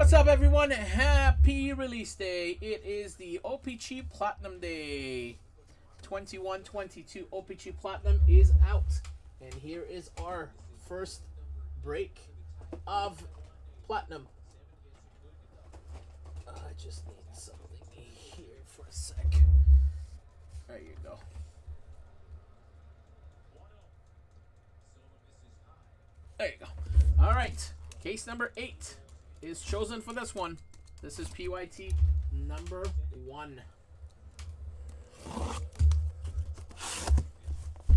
What's up, everyone? Happy release day. It is the OPC Platinum Day. 2122 OPC Platinum is out. And here is our first break of Platinum. Uh, I just need something here for a sec. There you go. There you go. All right. Case number eight is chosen for this one. This is PYT number one.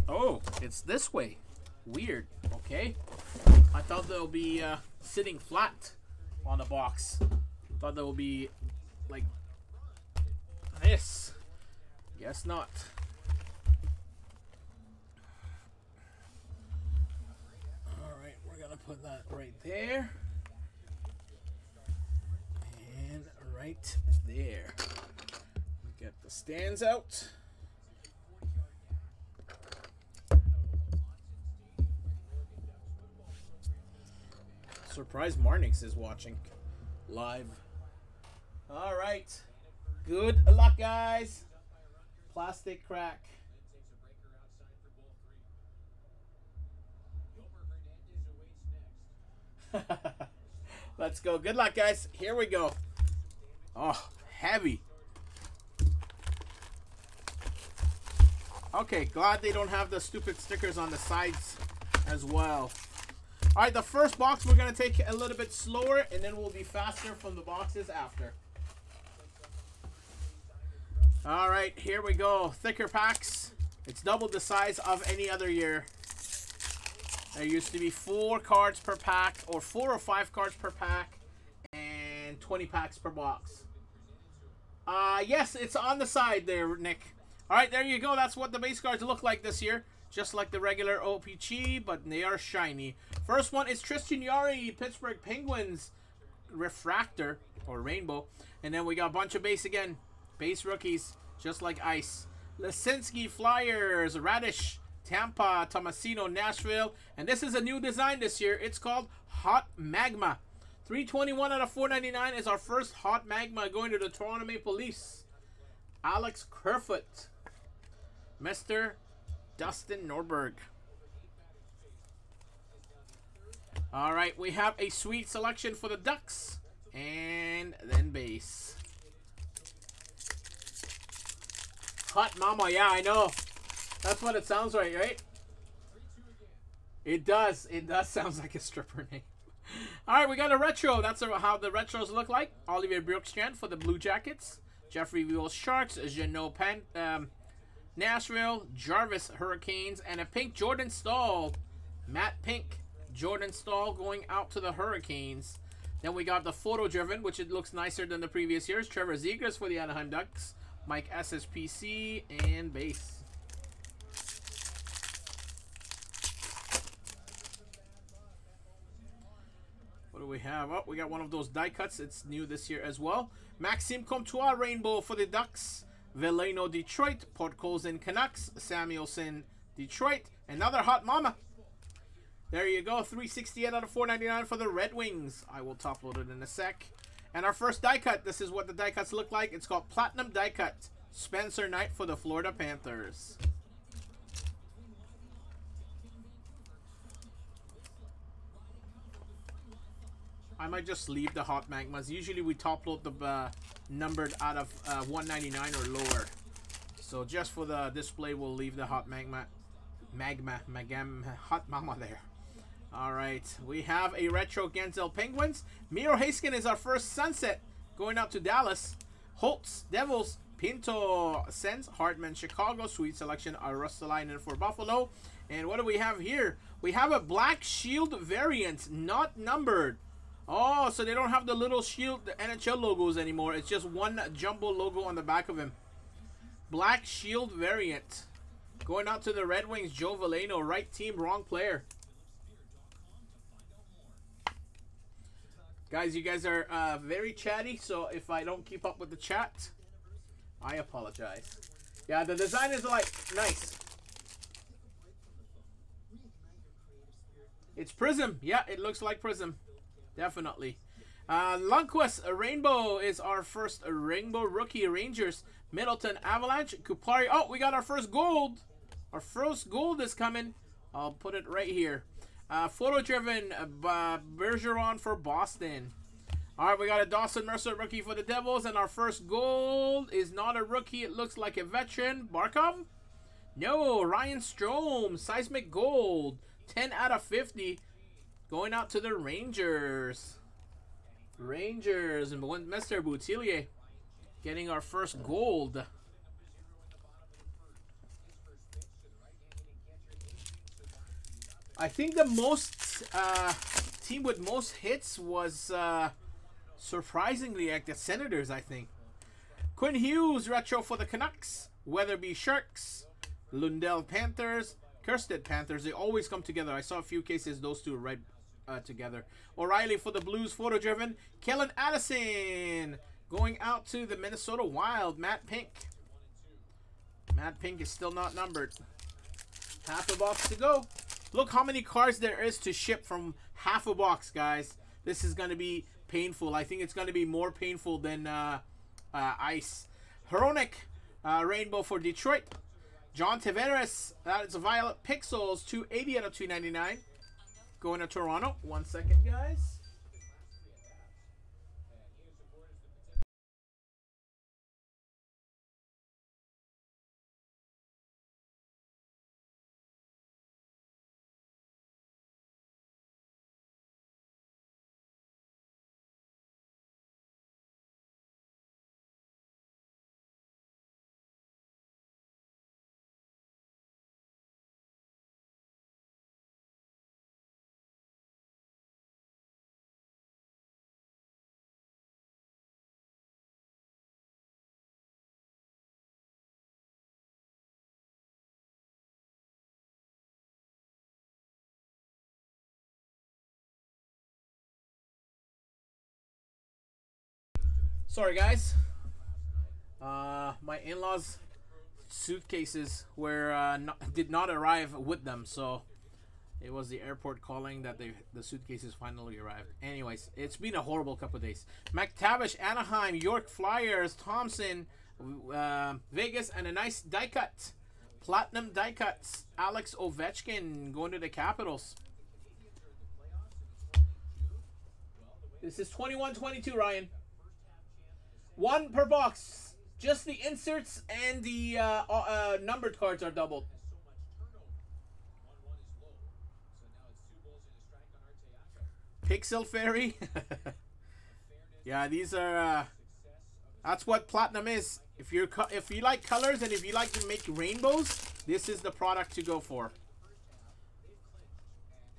Oh, it's this way. Weird. Okay. I thought they'll be uh, sitting flat on the box. Thought they will be like this. Guess not. Alright, we're gonna put that right there. Right there. Get the stands out. Surprise Marnix is watching live. All right. Good luck, guys. Plastic crack. Let's go. Good luck, guys. Here we go. Oh, heavy. Okay, glad they don't have the stupid stickers on the sides as well. All right, the first box we're going to take a little bit slower, and then we'll be faster from the boxes after. All right, here we go. Thicker packs. It's double the size of any other year. There used to be four cards per pack, or four or five cards per pack, and 20 packs per box. Uh, yes, it's on the side there, Nick. All right, there you go. That's what the base cards look like this year. Just like the regular OPC, but they are shiny. First one is Tristan Yari, Pittsburgh Penguins Refractor, or Rainbow. And then we got a bunch of base again. Base rookies, just like ice. Lisinski Flyers, Raddysh, Tampa, Tomasino, Nashville. And this is a new design this year. It's called Hot Magma. 321 out of 499 is our first Hot Magma going to the Toronto Maple Leafs. Alex Kerfoot. Mr. Dustin Norberg. All right, we have a sweet selection for the Ducks. And then base. Hot Mama, yeah, I know. That's what it sounds like, right? It does. It does sounds like a stripper name. All right, we got a retro. That's how the retros look like. Olivier Bjorkstrand for the Blue Jackets. Jeffrey Viel Sharks. Jeannot Pan, um, Nashville. Jarvis Hurricanes. And a pink Jordan Staal. Matt Pink. Jordan Staal going out to the Hurricanes. Then we got the photo driven, which it looks nicer than the previous years. Trevor Zegras for the Anaheim Ducks. Mike SSPC and base. Do we have? Oh, we got one of those die cuts. It's new this year as well. Maxime Comtois Rainbow for the Ducks. Veleno Detroit. Podkolzin Canucks. Samuelson Detroit. Another hot mama. There you go. 368 out of 499 for the Red Wings. I will top load it in a sec. And our first die cut. This is what the die cuts look like. It's called Platinum Die Cut. Spencer Knight for the Florida Panthers. I might just leave the hot magmas. Usually we top load the uh, numbered out of uh, 199 or lower. So just for the display, we'll leave the hot magma, magma, magam, hot mama there. All right, we have a retro Guentzel Penguins. Miro Haskin is our first sunset going out to Dallas. Holtz, Devils, Pinto, Sens, Hartman, Chicago, sweet selection, Arustalainen for Buffalo. And what do we have here? We have a Black Shield variant, not numbered. Oh, so they don't have the little shield, the NHL logos anymore. It's just one jumbo logo on the back of him. Black Shield variant. Going out to the Red Wings, Joe Veleno. Right team, wrong player. Guys, you guys are uh, very chatty, so if I don't keep up with the chat, I apologize. Yeah, the design is like nice. It's Prizm. Yeah, it looks like Prizm. Definitely. Uh, Lundkvist Rainbow is our first Rainbow Rookie Rangers. Middleton Avalanche. Kupari. Oh, we got our first gold. Our first gold is coming. I'll put it right here. Uh, photo driven uh, Bergeron for Boston. All right, we got a Dawson Mercer rookie for the Devils, and our first gold is not a rookie. It looks like a veteran. Barkov? No, Ryan Strome, seismic gold, 10 out of 50, going out to the Rangers. Rangers and Mr. Boutillier getting our first gold. I think the most uh, team with most hits was uh, surprisingly like the Senators. I think Quinn Hughes retro for the Canucks, Weatherby Sharks, Lundell Panthers, Kiersted Panthers. They always come together. I saw a few cases those two right uh, together. O'Reilly for the Blues, photo driven. Calen Addison going out to the Minnesota Wild. Matt Pink. Matt Pink is still not numbered. Half a box to go. Look how many cards there is to ship from half a box, guys. This is going to be painful. I think it's going to be more painful than uh, uh, Ice. Hronek, uh, Rainbow for Detroit. John Tavares, that is a Violet Pixels, 280 out of 299. Going to Toronto. One second, guys. Sorry, guys. Uh, my in-laws' suitcases were uh, not, did not arrive with them, so it was the airport calling that they the suitcases finally arrived. Anyways, it's been a horrible couple days. McTavish, Anaheim, York Flyers, Thompson, uh, Vegas, and a nice die cut. Platinum die cuts. Alex Ovechkin going to the Capitals. This is 21-22, Ryan. One per box. Just the inserts and the uh, uh, uh, numbered cards are doubled. Pixel Fairy. yeah, these are. Uh, that's what platinum is. If you're if you like colors and if you like to make rainbows, this is the product to go for.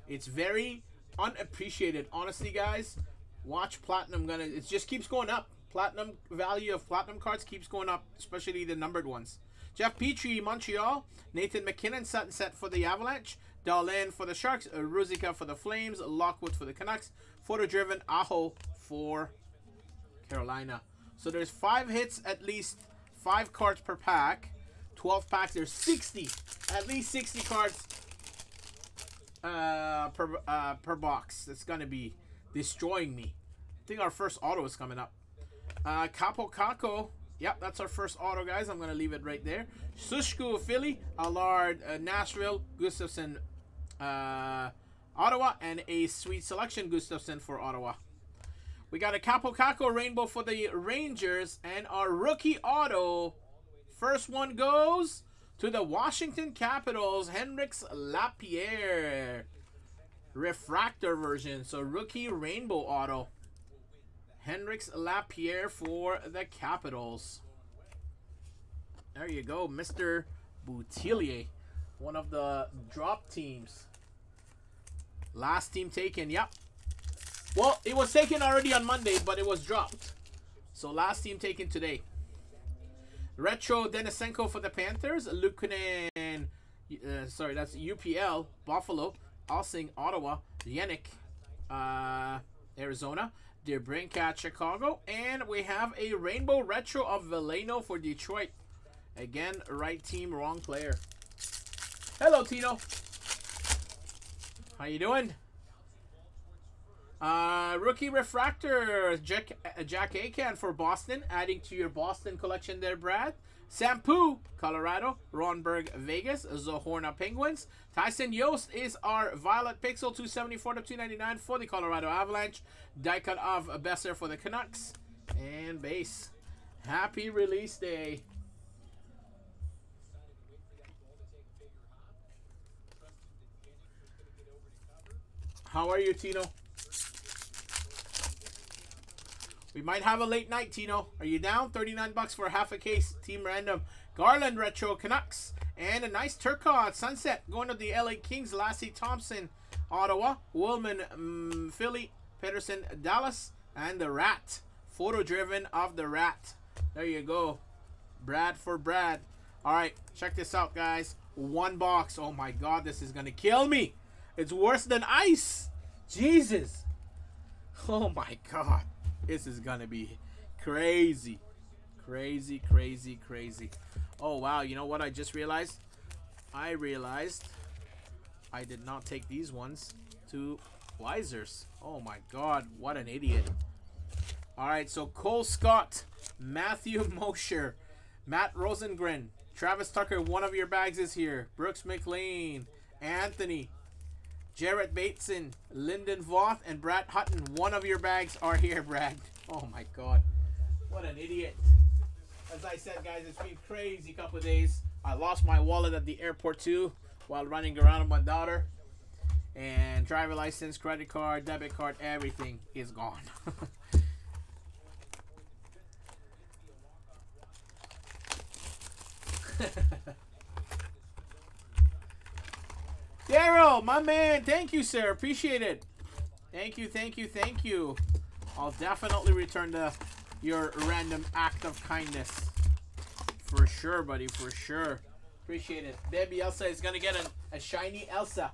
It's very unappreciated, honestly, guys. Watch platinum gonna. It just keeps going up platinum value of platinum cards keeps going up, especially the numbered ones. Jeff Petry, Montreal. Nathan MacKinnon set set for the Avalanche. Dahlin for the Sharks. Ruzicka for the Flames. Lockwood for the Canucks. Photo driven Aho for Carolina. So there's five hits, at least five cards per pack. 12 packs. There's 60, at least 60 cards uh, per uh, per box. That's gonna be destroying me. I think our first auto is coming up. Uh, Kaapo Kakko. Yep, that's our first auto, guys. I'm going to leave it right there. Sushku, Philly. Allard, uh, Nashville. Gustafson, uh, Ottawa. And a sweet selection, Gustafson for Ottawa. We got a Kaapo Kakko Rainbow for the Rangers. And our rookie auto. First one goes to the Washington Capitals. Hendrix Lapierre. Refractor version. So rookie Rainbow auto. Hendrix Lapierre for the Capitals. There you go, Mr. Boutillier. One of the drop teams. Last team taken, yep. Well, it was taken already on Monday, but it was dropped. So last team taken today. Retro Denisenko for the Panthers. Luukkonen, uh, sorry, that's UPL, Buffalo. Alsing, Ottawa. Yannick, uh, Arizona. DeBrincat, Chicago. And we have a Rainbow Retro of Veleno for Detroit. Again, right team, wrong player. Hello, Tino. How you doing? Uh, rookie refractor Jack Jack Ahcan for Boston, adding to your Boston collection there, Brad. Sampu, Colorado. Ronberg, Vegas. Zohorna Penguins. Tyson Jost is our Violet Pixel 274 to 299 for the Colorado Avalanche. Die cut of Boeser for the Canucks. And base. Happy release day. How are you, Tino? We might have a late night, Tino. Are you down? 39 bucks for half a case. Team random. Garland Retro Canucks. And a nice Turcotte Sunset going to the LA Kings. Lassi Thomson, Ottawa. Woolman, um, Philly. Peterson, Dallas. And the Rat. Photo driven of the Rat. There you go. Brad for Brad. All right, check this out, guys. One box. Oh my God, this is going to kill me. It's worse than ice. Jesus. Oh my God. This is gonna be crazy. Crazy, crazy, crazy. Oh, wow. You know what I just realized? I realized I did not take these ones to Wisers. Oh, my God. What an idiot. All right, so Cole Scott, Matthew Mosher, Matt Rosengren, Travis Tucker, one of your bags is here. Brooks McLean, Anthony, Jarrett Bateson, Lyndon Voth, and Brad Hutton. One of your bags are here, Brad. Oh my god. What an idiot. As I said, guys, it's been crazy couple days. I lost my wallet at the airport too while running around with my daughter. And driver license, credit card, debit card, everything is gone. Daryl, my man, thank you, sir. Appreciate it. Thank you, thank you, thank you. I'll definitely return the your random act of kindness. For sure, buddy, for sure. Appreciate it. Baby Elsa is gonna get a, a shiny Elsa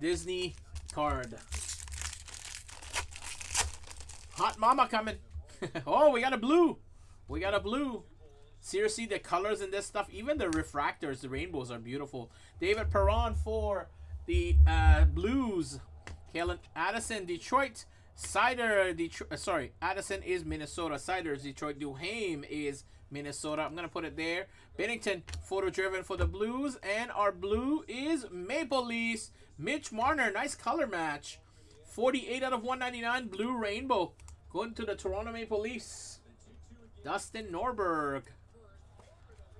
Disney card. Hot Mama coming. oh, we got a blue. We got a blue. Seriously, the colors in this stuff, even the refractors, the rainbows are beautiful. David Perron for the uh, Blues. Calen Addison, Detroit. Seider, Detroit. Uh, sorry, Addison is Minnesota. Seider is Detroit. Duhaime is Minnesota. I'm going to put it there. Binnington, photo driven for the Blues. And our blue is Maple Leafs. Mitch Marner, nice color match. 48 out of 199, blue rainbow. Going to the Toronto Maple Leafs. Dustin Norberg.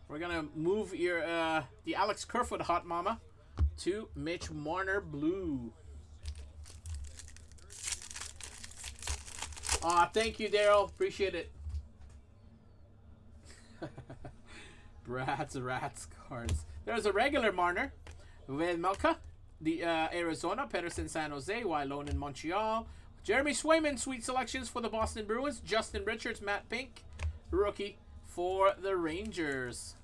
We're gonna move your uh, the Alex Kerfoot Hot Mama to Mitch Marner Blue. Aw, uh, thank you, Daryl. Appreciate it. Brats, rats, cards. There's a regular Marner. Melka, the uh, Arizona, Pedersen, San Jose, Wylone in Montreal. Jeremy Swayman, sweet selections for the Boston Bruins. Justin Richards, Matt Pink, rookie for the Rangers.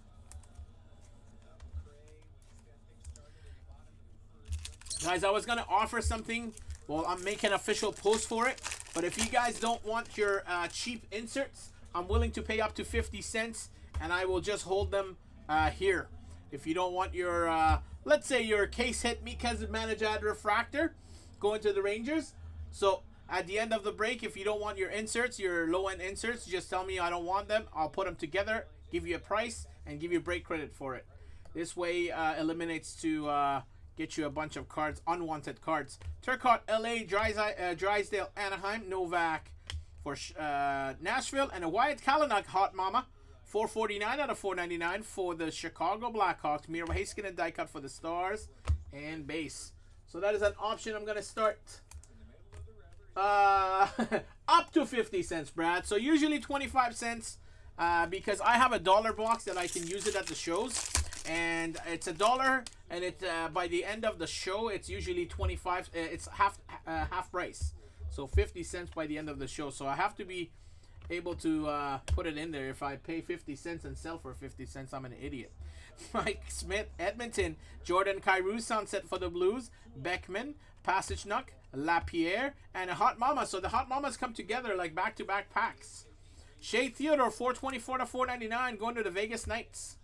Guys, I was going to offer something. Well, I'm making an official post for it. But if you guys don't want your uh, cheap inserts, I'm willing to pay up to 50 cents. And I will just hold them uh, here. If you don't want your, uh, let's say your case hit of Managad Refractor going to the Rangers. So at the end of the break, if you don't want your inserts, your low-end inserts, just tell me I don't want them. I'll put them together, give you a price, and give you break credit for it. This way uh, eliminates to uh, Get you a bunch of cards, unwanted cards. Turcotte, LA, Drysdale, uh, Drysdale Anaheim, Novak for uh, Nashville, and a Wyatt Kalynuk Hot Mama. 449 out of 499 for the Chicago Blackhawks. Miro Heiskanen die cut for the Stars and base. So that is an option I'm going to start uh, up to 50 cents, Brad. So usually 25 cents uh, because I have a dollar box that I can use it at the shows and it's a dollar and it uh, by the end of the show it's usually 25 uh, it's half uh, half price. So 50 cents by the end of the show. So i have to be able to uh, put it in there. If i pay 50 cents and sell for 50 cents i'm an idiot. Mike smith edmonton. Jordan Kyrou sunset for the blues. Beckman passage nuck lapierre and a hot mama. So the hot mamas come together like back-to-back -back packs. Shea Theodore 424 to 499 going to the Vegas Knights.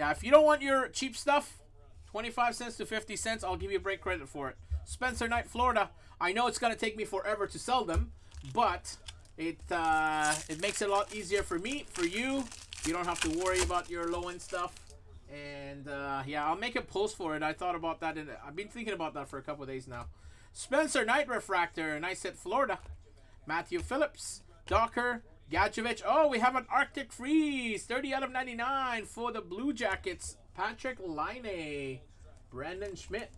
Yeah, if you don't want your cheap stuff, 25 cents to 50 cents. I'll give you a break credit for it. Spencer Knight, Florida. I know it's going to take me forever to sell them, but it uh, it makes it a lot easier for me, for you. You don't have to worry about your low-end stuff. And uh, yeah, I'll make a post for it. I thought about that, and I've been thinking about that for a couple days now. Spencer Knight Refractor, nice at Florida. Matthew Phillips, Docker, Gadjovich. Oh, we have an Arctic Freeze, 30 out of 99 for the Blue Jackets. Patrick Laine, Brandon Schmidt.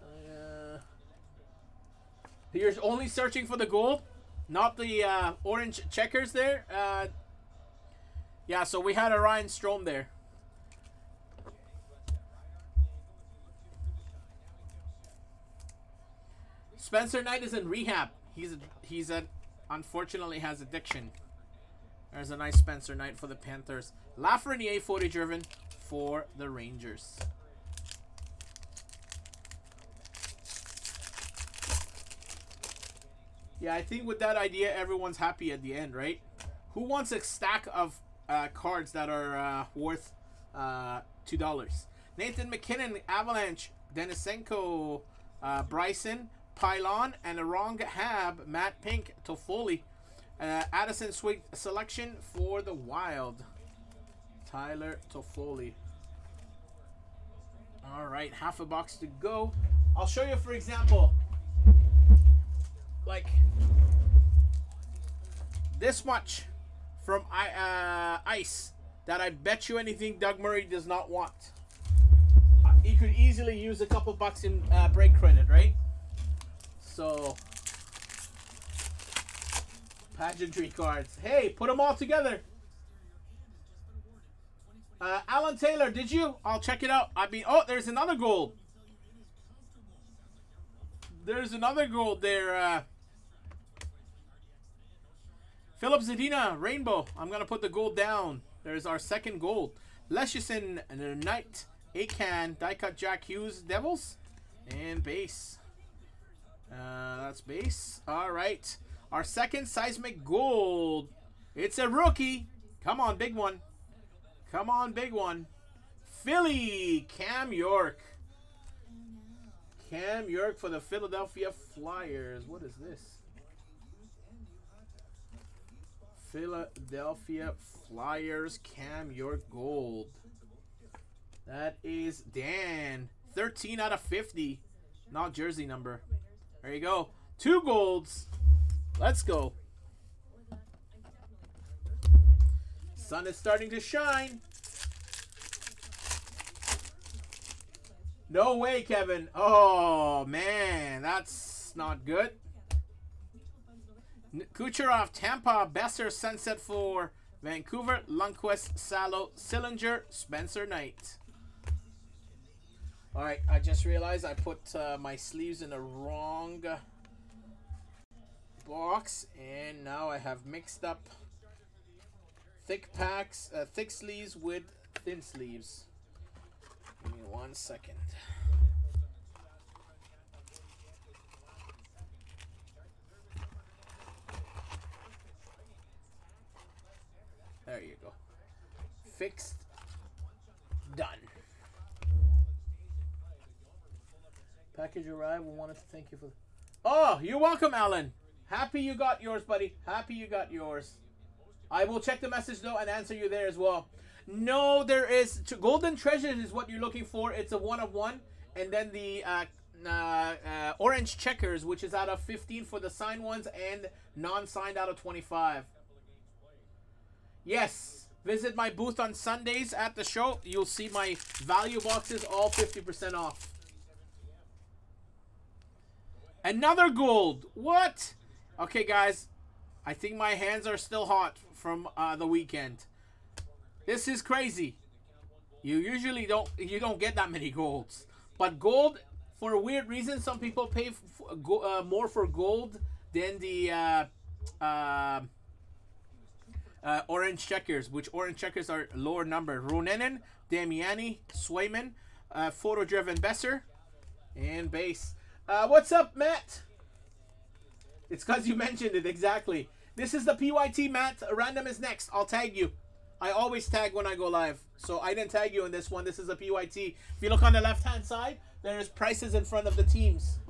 Uh, you're only searching for the gold, not the uh, orange checkers there. Uh, yeah, so we had a Ryan Strome there. Spencer Knight is in rehab. He's a, he's a unfortunately has addiction. There's a nice Spencer Knight for the Panthers. Lafreniere 40 driven for the Rangers. Yeah, I think with that idea, everyone's happy at the end, right? Who wants a stack of uh, cards that are uh, worth uh, $2? Nathan MacKinnon, Avalanche, Denisenko, uh, Bryson, Pylon, and a wrong Hab, Matt Pink, Toffoli. Uh, Addison Sweet selection for the Wild. Tyler Toffoli. All right, half a box to go. I'll show you, for example, like this much from uh, Ice that I bet you anything Doug Murray does not want. Uh, he could easily use a couple bucks in uh, break credit, right? So, pageantry cards. Hey, put them all together. Uh, Alan Taylor, did you? I'll check it out. I mean, oh, there's another gold. There's another gold there. Uh, Filip Zadina, Rainbow. I'm going to put the gold down. There's our second gold. Leschyshyn, Knight, Ahcan, die cut Jack Hughes, Devils, and base. Uh, that's base. All right. Our second seismic gold. It's a rookie. Come on, big one. Come on, big one. Philly, Cam York. Cam York for the Philadelphia Flyers. What is this? Philadelphia Flyers Cam York Gold. That is Dan. 13 out of 50. Not jersey number. There you go. Two golds. Let's go. Sun is starting to shine. No way, Kevin. Oh, man. That's not good. Kucherov, Tampa, Boeser, Sunset for Vancouver, Lundkvist, Salo, Sillinger, Spencer Knight. Alright, I just realized I put uh, my sleeves in the wrong box. And now I have mixed up thick packs, uh, thick sleeves with thin sleeves. Give me one second. There you go. Fixed. Done. Package arrived. We wanted to thank you for. Oh, you're welcome, Alan. Happy you got yours, buddy. Happy you got yours. I will check the message though and answer you there as well. No, there is golden treasures is what you're looking for. It's a one of one, and then the uh, uh, uh, orange checkers, which is out of 15 for the signed ones and non-signed out of 25. Yes, visit my booth on Sundays at the show. You'll see my value boxes all 50% off. Another gold. What? Okay, guys. I think my hands are still hot from uh, the weekend. This is crazy. You usually don't you don't get that many golds, but gold for a weird reason some people pay uh, more for gold than the uh, uh, uh, orange checkers, which orange checkers are lower number. Ronenen, Damiani, Swayman, uh, photo driven Boeser, and base. Uh, what's up, Matt? It's because you mentioned it exactly. This is the PYT, Matt. Random is next. I'll tag you. I always tag when I go live. So I didn't tag you in this one. This is a PYT. If you look on the left-hand side, there's prices in front of the teams.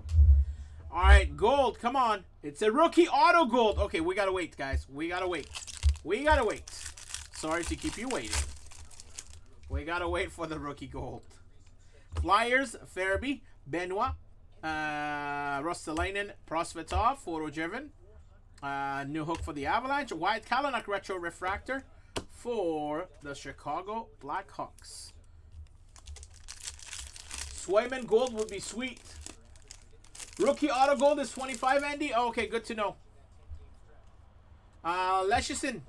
All right, gold. Come on. It's a rookie auto gold. Okay, we got to wait, guys. We got to wait. We got to wait. Sorry to keep you waiting. We got to wait for the rookie gold. Flyers, Farabee, Benoit, uh, Ruotsalainen, Prosvetov, Photo Driven. Uh, Newhook for the Avalanche. Wyatt Kalynuk Retro Refractor for the Chicago Blackhawks. Swayman Gold would be sweet. Rookie Auto Gold is 25, Andy? Oh, okay, good to know. Uh, Leschyshyn.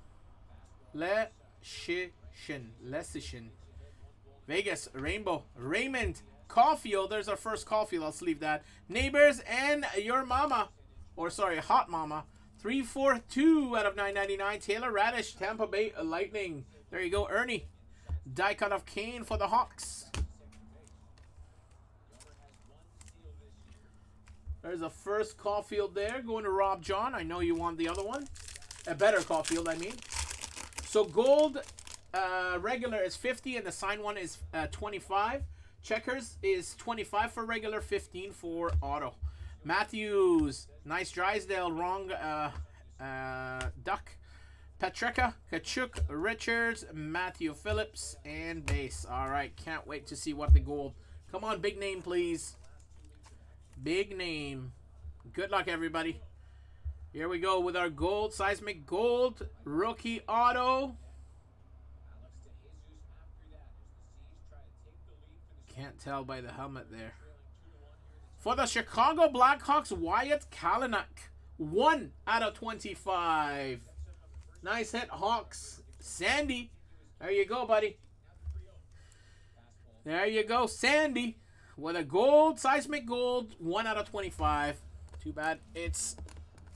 Leschyshyn. Leschyshyn. Vegas, Rainbow, Raymond, Caulfield. There's our first Caulfield. I'll sleeve that. Neighbors and your mama. Or, sorry, Hot Mama. 342 out of 999. Taylor Raddysh, Tampa Bay Lightning. There you go, Ernie. Die cut of Kane for the Hawks. There's a first Caulfield there going to Rob John. I know you want the other one. A better Caulfield, I mean. So gold uh, regular is 50 and the sign one is uh, 25. Checkers is 25 for regular, 15 for auto. Matthews, nice Drysdale, wrong uh, uh, Duck. Petreka, Tkachuk, Richards, Matthew Phillips, and base. All right, can't wait to see what the gold. Come on, big name, please. Big name. Good luck, everybody. Here we go with our gold, seismic gold, rookie auto. Can't tell by the helmet there. For the Chicago Blackhawks, Wyatt Kalynuk. 1 out of 25. Nice hit, Hawks. Sandy. There you go, buddy. There you go, Sandy. With a gold, seismic gold. 1 out of 25. Too bad it's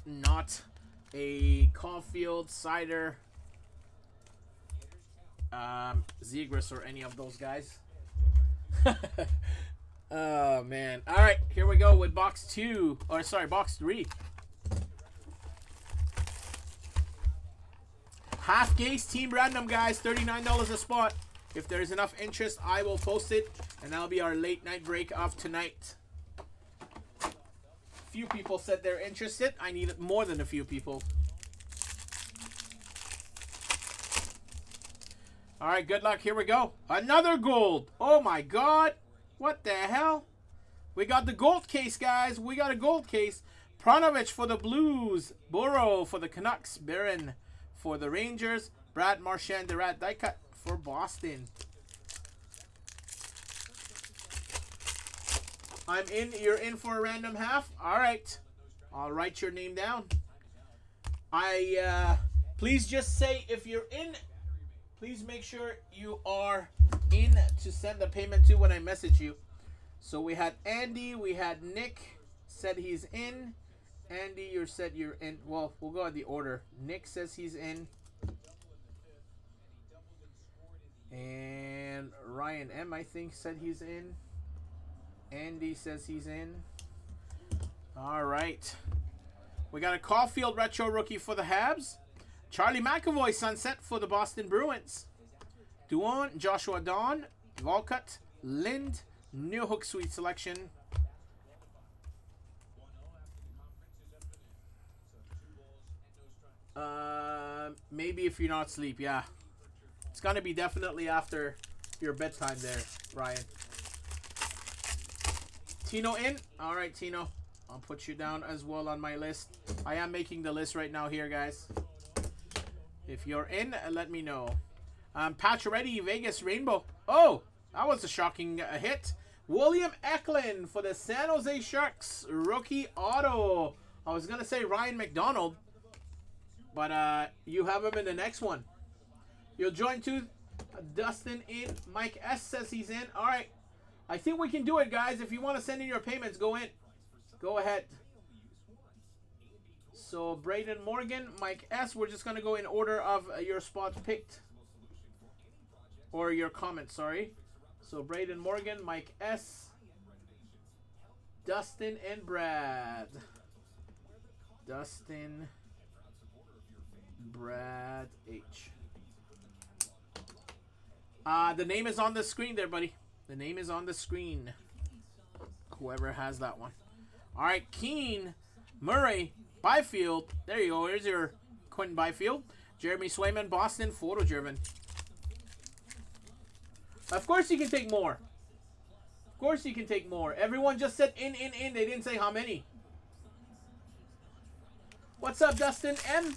not a Caulfield, Seider, um, Zegras, or any of those guys. oh, man. All right, here we go with box two. Or, sorry, box three. Half case, team random, guys. $39 a spot. If there's enough interest, I will post it. And that'll be our late night break of tonight. Few people said they're interested. I need more than a few people. All right, good luck. Here we go. Another gold. Oh, my God. What the hell? We got the gold case, guys. We got a gold case. Perunovich for the Blues. Burrow for the Canucks. Barron for the Rangers. Brad Marchand, the Rat die for Boston. I'm in. You're in for a random half. All right. I'll write your name down. I uh, please just say if you're in. Please make sure you are in to send the payment to when I message you. So we had Andy, we had Nick said he's in. Andy, you're said you're in. Well, we'll go in the order. Nick says he's in. And Ryan M, I think, said he's in. Andy says he's in. All right. We got a Caulfield Retro Rookie for the Habs. Charlie McAvoy Sunset for the Boston Bruins. Duon, Joshua Don, Volkut, Lind, Newhook Sweet Selection. Uh, maybe if you're not asleep, yeah. It's gonna be definitely after your bedtime there, Ryan. Tino in? Alright, Tino. I'll put you down as well on my list. I am making the list right now here, guys. If you're in, let me know. Um, ready, Vegas Rainbow. Oh, that was a shocking uh, hit. William Eklund for the San Jose Sharks. Rookie auto. I was going to say Ryan McDonald. But uh, you have him in the next one. You'll join too. Dustin in. Mike S says he's in. All right. I think we can do it, guys. If you want to send in your payments, go in. Go ahead. So, Braden Morgan, Mike S. We're just to go in order of uh, your spots picked. Or your comments, sorry. So, Braden Morgan, Mike S. Dustin and Brad. Dustin... Brad H. Uh, the name is on the screen there, buddy. The name is on the screen. Whoever has that one. All right, Keen, Murray, Byfield. There you go. Here's your Quinton Byfield. Jeremy Swayman, Boston, photo driven. Of course you can take more. Of course you can take more. Everyone just said in, in, in. They didn't say how many. What's up, Dustin M?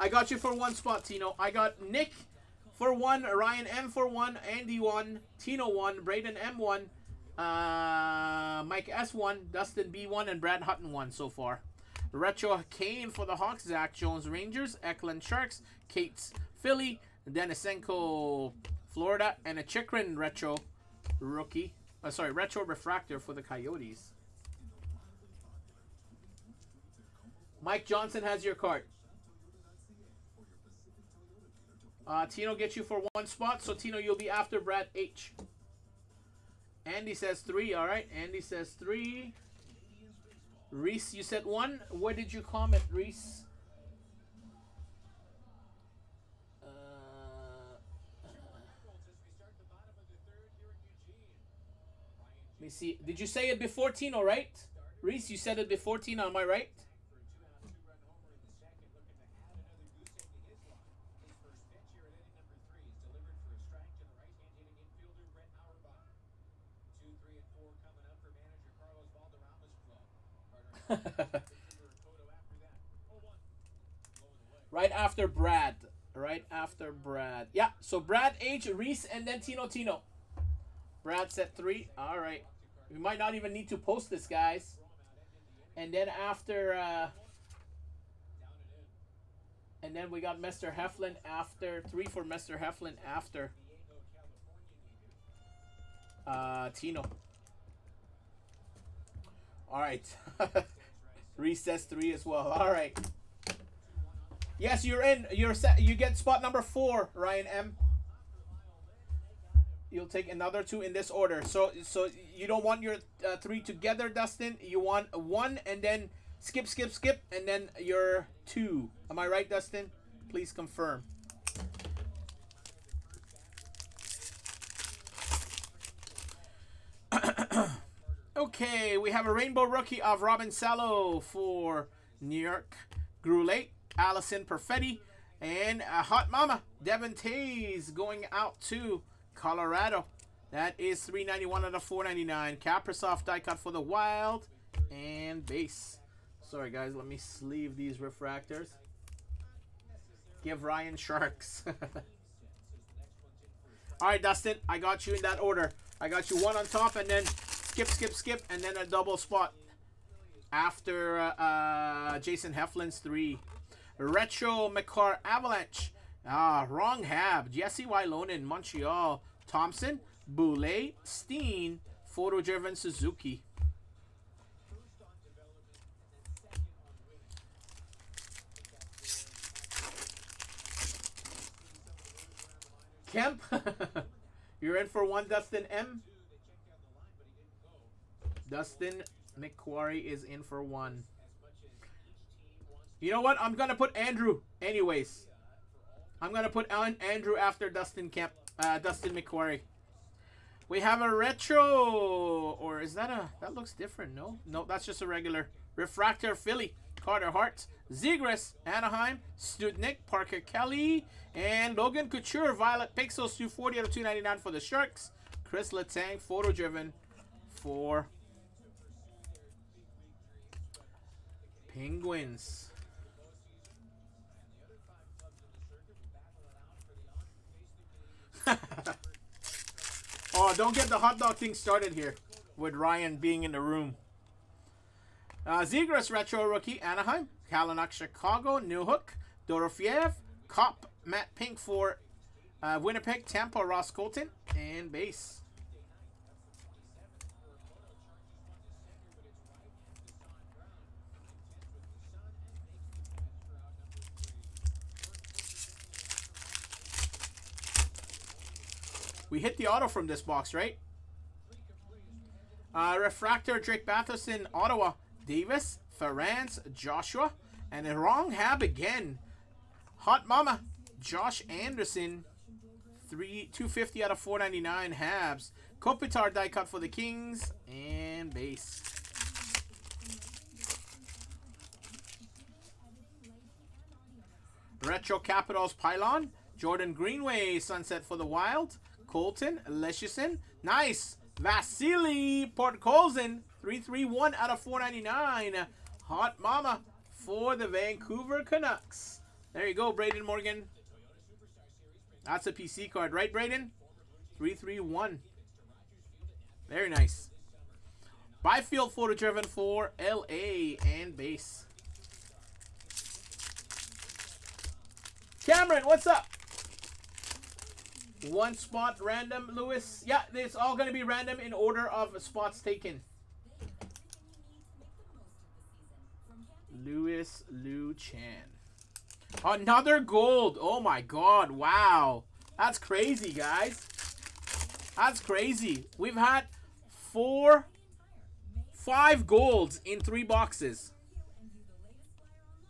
I got you for one spot, Tino. I got Nick for one, Ryan M for one, Andy one, Tino one, Braden M one, uh, Mike S one, Dustin B one, and Brad Hutton one so far. Retro Kane for the Hawks, Zach Jones Rangers, Eklund Sharks, Kate's Philly, Denisenko Florida, and a Chikrin Retro rookie. Uh, sorry, Retro Refractor for the Coyotes. Mike Johnson has your card. Uh, Tino gets you for one spot, so Tino, you'll be after Brad H. Andy says three. All right, Andy says three. Reese, you said one. What did you comment, Reese? Uh, let me see. Did you say it before Tino, right? Reese, you said it before Tino, am I right? right after Brad. Right after Brad. Yeah, so Brad H, Reese, and then Tino Tino. Brad said three. All right. We might not even need to post this, guys. And then after... Uh, and then we got Mr. Heflin after. Three for Mr. Heflin after. Uh, Tino. All right. Recess three as well. All right. Yes, you're in. You're set. You get spot number four, Ryan M. You'll take another two in this order. So, so you don't want your uh, three together, Dustin. You want one and then skip, skip, skip, and then your two. Am I right, Dustin? Please confirm. Okay, we have a rainbow rookie of Robin Salo for New York. Grulate, Allison Perfetti, and a hot mama, Devon Toews going out to Colorado. That is 391 out of 499. Kaprizov die cut for the Wild and base. Sorry guys, let me sleeve these refractors. Give Ryan Sharks. All right, Dustin, I got you in that order. I got you one on top and then skip, skip, skip, and then a double spot after uh, uh, Jason Heflin's three. Retro Makar Avalanche. Ah, wrong hab. Jesse Ylonen, Montreal. Thompson, Boulay, Steen, Photo Driven Suzuki. Kemp, you're in for one, Dustin M. Dustin McQuarrie is in for one. You know what? I'm going to put Andrew anyways. I'm going to put Andrew after Dustin Camp, uh, Dustin McQuarrie. We have a retro, or is that a, that looks different, no? No, that's just a regular. Refractor Philly, Carter Hart, Zegras, Anaheim, Studnik, Parker Kelly, and Logan Couture, Violet Pixels, 240 out of 299 for the Sharks. Chris Letang, photo driven for Penguins. oh, don't get the hot dog thing started here with Ryan being in the room. Uh, Zegras Retro Rookie, Anaheim. Kalynuk, Chicago. Newhook. Dorofeyev. Copp, Matt Pink for uh, Winnipeg. Tampa, Ross Colton. And base. We hit the auto from this box, right? Uh, Refractor, Drake Batherson, Ottawa, Davis, Ferrance, Joshua, and a wrong hab again. Hot Mama, Josh Anderson Three 250 out of 499 Habs. Kopitar die cut for the Kings and base. Retro Capitals Pylon. Jordan Greenway Sunset for the Wild. Colton Leschyshyn. Nice. Vasily Podkolzin. 331 out of 499. Hot Mama for the Vancouver Canucks. There you go, Braden Morgan. That's a PC card, right, Braden? 331. Very nice. Byfield photo driven for LA and base. Cameron, what's up? One spot random, Lewis. Yeah, it's all going to be random in order of spots taken. Lewis Liu Chan. Another gold. Oh my god. Wow. That's crazy, guys. That's crazy. We've had four, five golds in three boxes.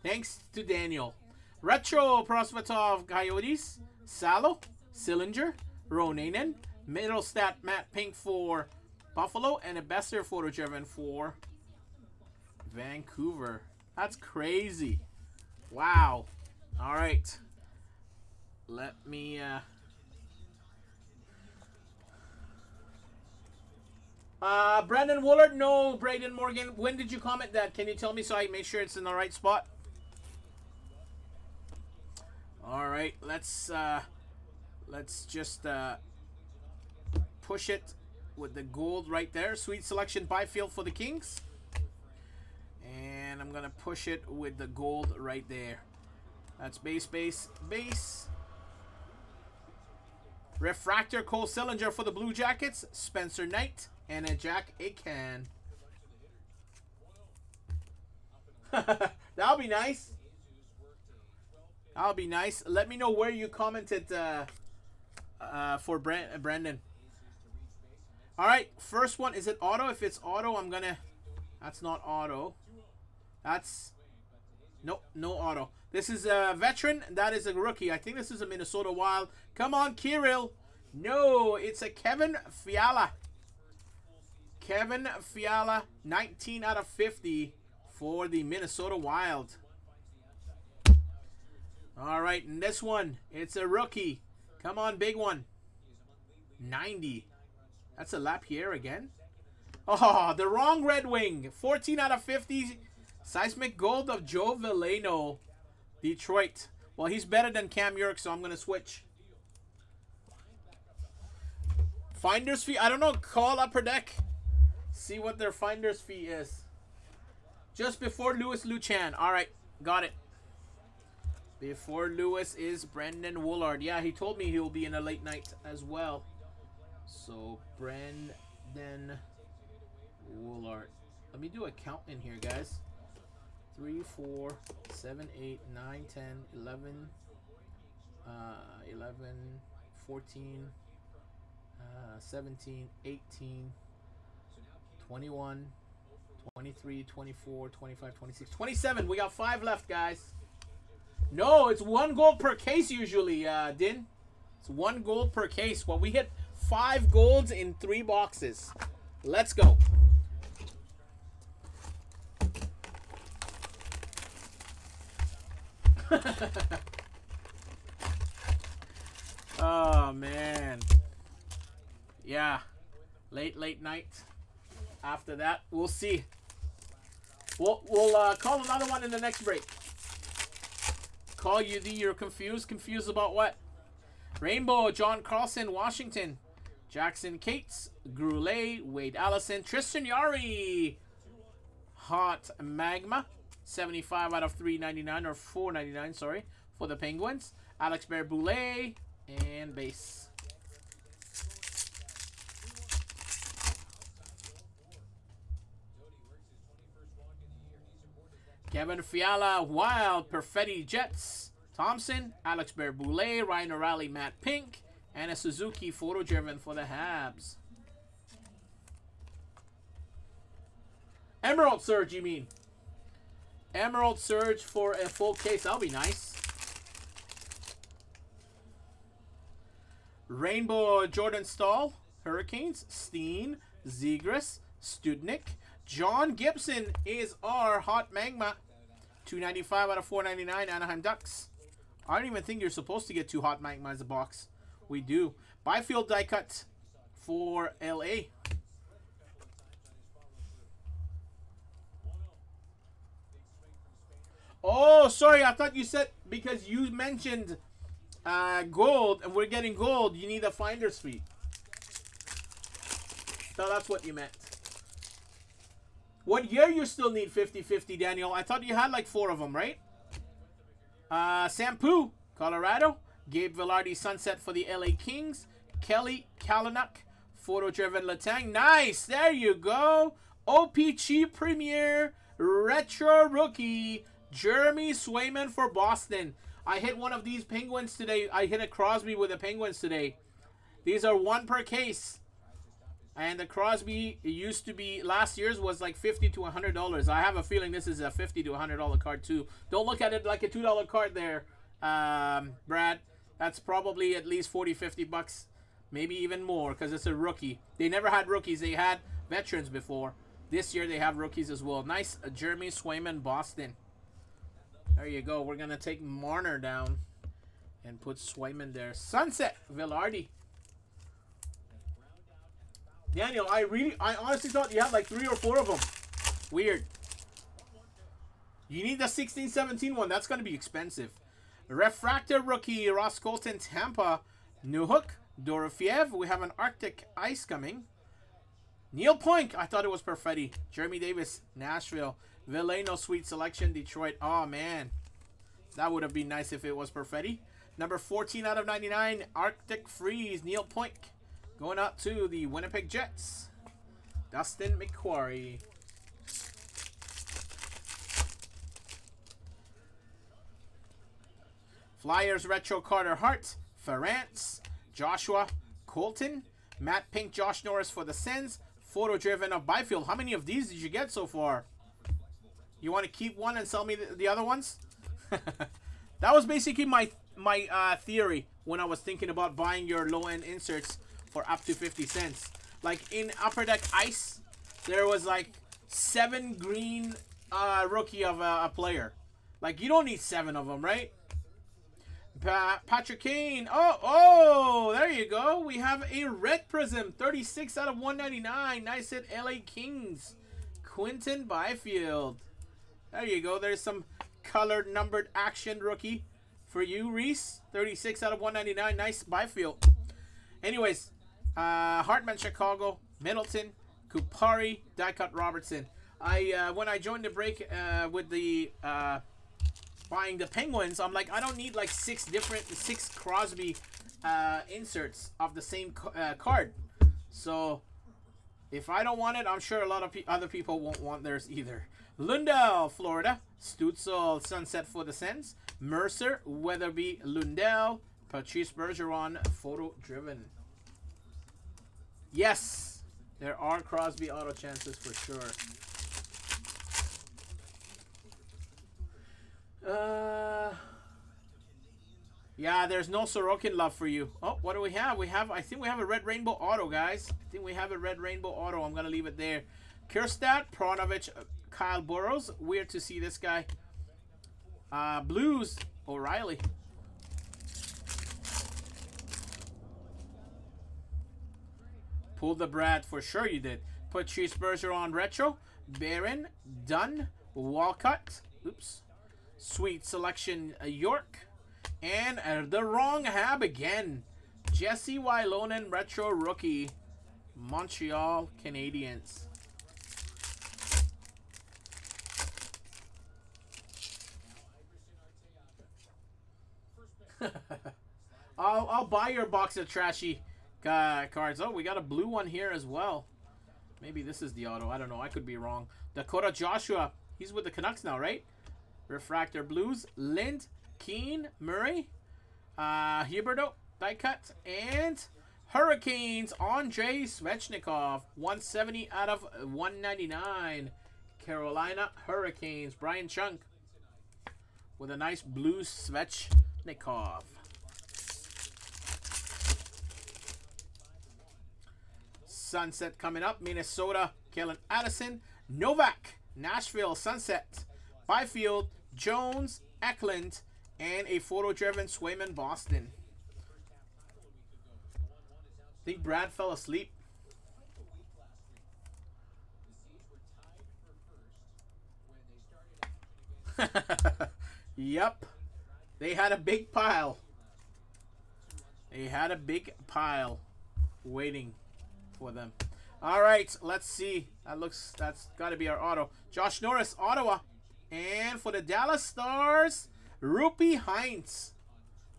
Thanks to Daniel. Retro Prosvetov Coyotes. Salo. Sillinger. Ronanen. Middle stat Matte Pink for Buffalo. And a Boeser photo driven for Vancouver. That's crazy. Wow. All right. Let me, uh... Uh, Brandon Woolard, no, Braden Morgan. When did you comment that? Can you tell me so I make sure it's in the right spot? All right, let's, uh, let's just, uh, push it with the gold right there. Sweet selection Byfield for the Kings. And I'm going to push it with the gold right there. That's base, base, base. Refractor Cole Sillinger for the Blue Jackets. Spencer Knight. And a Jack Ahcan. That'll be nice. That'll be nice. Let me know where you commented uh, uh, for Brand Brandon. All right, first one. Is it auto? If it's auto, I'm to... That's not auto. That's... no, no auto. This is a veteran. That is a rookie. I think this is a Minnesota Wild. Come on, Kirill. No, it's a Kevin Fiala. Kevin Fiala, 19 out of 50 for the Minnesota Wild. All right, and this one, it's a rookie. Come on, big one. 90. That's a Lapierre again. Oh, the wrong Red Wing. 14 out of 50. Seismic Gold of Joe Veleno. Detroit. Well, he's better than Cam York, so I'm going to switch. Finder's fee. I don't know. Call upper deck. See what their finder's fee is. Just before Lewis Luchan. All right. Got it. Before Lewis is Brendan Woolard. Yeah, he told me he will be in a late night as well. So, Brendan Woolard. Let me do a count in here, guys. 3, 4, 7, 8, 9, 10, 11, uh, 11, 14, uh, 17, 18, 21, 23, 24, 25, 26, 27. We got five left, guys. No, it's one gold per case usually, uh, Din. It's one gold per case. Well, we hit five golds in three boxes. Let's go. oh man. Yeah. Late late night. After that, we'll see. We'll we'll uh, call another one in the next break. Call you the you're confused. Confused about what? Rainbow, John Carlson, Washington. Jackson Cates, Groulet, Wade Allison, Tristan Jarry. Hot Magma. 75 out of 399 or 499, sorry, for the Penguins. Alex Barré-Boulet and base. Kevin Fiala, Wild, Perfetti Jets, Thompson, Alex Barré-Boulet, Ryan O'Reilly, Matte Pink, and a Suzuki photo driven for the Habs. Emerald Surge, you mean? Emerald Surge for a full case. That'll be nice. Rainbow Jordan Staal, Hurricanes, Steen, Zegras, Studnik. John Gibson is our hot magma. 295 out of 499 Anaheim Ducks. I don't even think you're supposed to get two hot magmas a box. We do. Byfield die cut for LA. Oh, sorry. I thought you said because you mentioned uh, gold and we're getting gold, you need a finder's fee. So that's what you meant. What year you still need 50-50, Daniel? I thought you had like four of them, right? Uh, Sampu, Colorado. Gabe Vilardi, Sunset for the LA Kings. Kelly Kalynuk, photo-driven Letang. Nice! There you go. OPG Premier Retro Rookie. Jeremy Swayman for Boston. I hit one of these Penguins today. I hit a Crosby with the Penguins today. These are one per case. And the Crosby used to be last year's was like fifty to hundred dollars. I have a feeling this is a fifty to hundred dollar card too. Don't look at it like a two dollar card there, um, Brad. That's probably at least 40, 50 bucks, maybe even more, because it's a rookie. They never had rookies. They had veterans before. This year they have rookies as well. Nice, uh, Jeremy Swayman, Boston. There you go. We're gonna take Marner down and put Swayman there. Sunset Vilardi. Daniel, I really, I honestly thought you had like three or four of them. Weird. You need the 16-17 one. That's going to be expensive. Refractor rookie, Ross Colton, Tampa. New hook, Dorofeyev. We have an Arctic Ice coming. Neal Pionk. I thought it was Perfetti. Jeremy Davies, Nashville. Veleno Sweet Selection, Detroit. Oh, man. That would have been nice if it was Perfetti. Number 14 out of 99, Arctic Freeze, Neal Pionk. Going out to the Winnipeg Jets. Dustin McQuarrie. Flyers Retro Carter Hart. Ferrance. Joshua Colton. Matte Pink, Josh Norris for the Sens. Photo driven of Byfield. How many of these did you get so far? You want to keep one and sell me the, the other ones? that was basically my my uh, theory when I was thinking about buying your low-end inserts for up to 50 cents. Like in Upper Deck Ice, there was like seven green uh, rookie of a, a player. Like you don't need seven of them, right? Pa Patrick Kane. Oh, oh, there you go. We have a red prism, 36 out of 199. Nice hit, LA Kings. Quinton Byfield. There you go. There's some colored numbered action rookie for you, Reese. 36 out of 199. Nice Byfield. Anyways, uh, Hartman, Chicago, Middleton, Kupari, Diecut Robertson. I uh, when I joined the break uh, with the uh, buying the Penguins, I'm like, I don't need like six different six Crosby uh, inserts of the same uh, card. So if I don't want it, I'm sure a lot of pe other people won't want theirs either. Lundell, Florida. Stützle, Sunset for the Sens. Mercer, Weatherby, Lundell. Patrice Bergeron, photo driven. Yes, there are Crosby auto chances for sure. Uh, yeah, there's no Sorokin love for you. Oh, what do we have? We have, I think we have a red rainbow auto, guys. I think we have a red rainbow auto. I'm going to leave it there. Kirstad, Perunovich, Kyle Burroughs. Weird to see this guy. Uh, Blues, O'Reilly. Pull the Brad for sure you did. Patrice Bergeron retro. Baron, Dunn, Walcott. Oops. Sweet selection, uh, York. And uh, the wrong hab again. Jesse Ylonen retro rookie. Montreal Canadiens. I'll, I'll buy your box of trashy uh, cards. Oh, we got a blue one here as well. Maybe this is the auto. I don't know. I could be wrong. Dakota Joshua. He's with the Canucks now, right? Refractor Blues. Lind. Keen. Murray. Uh, Huberto. Die cut. And Hurricanes. Andrei Svechnikov. 170 out of 199. Carolina Hurricanes. Brian Chunk. With a nice blue Svechnikov. Sunset coming up. Minnesota, Calen Addison. Novak, Nashville, Sunset. Byfield, Jones, Eklund, and a photo-driven Swayman, Boston. I think Brad fell asleep. yep. They had a big pile. They had a big pile waiting for them. All right, let's see. That looks, that's got to be our auto. Josh Norris, Ottawa. And for the Dallas Stars, Roope Hintz.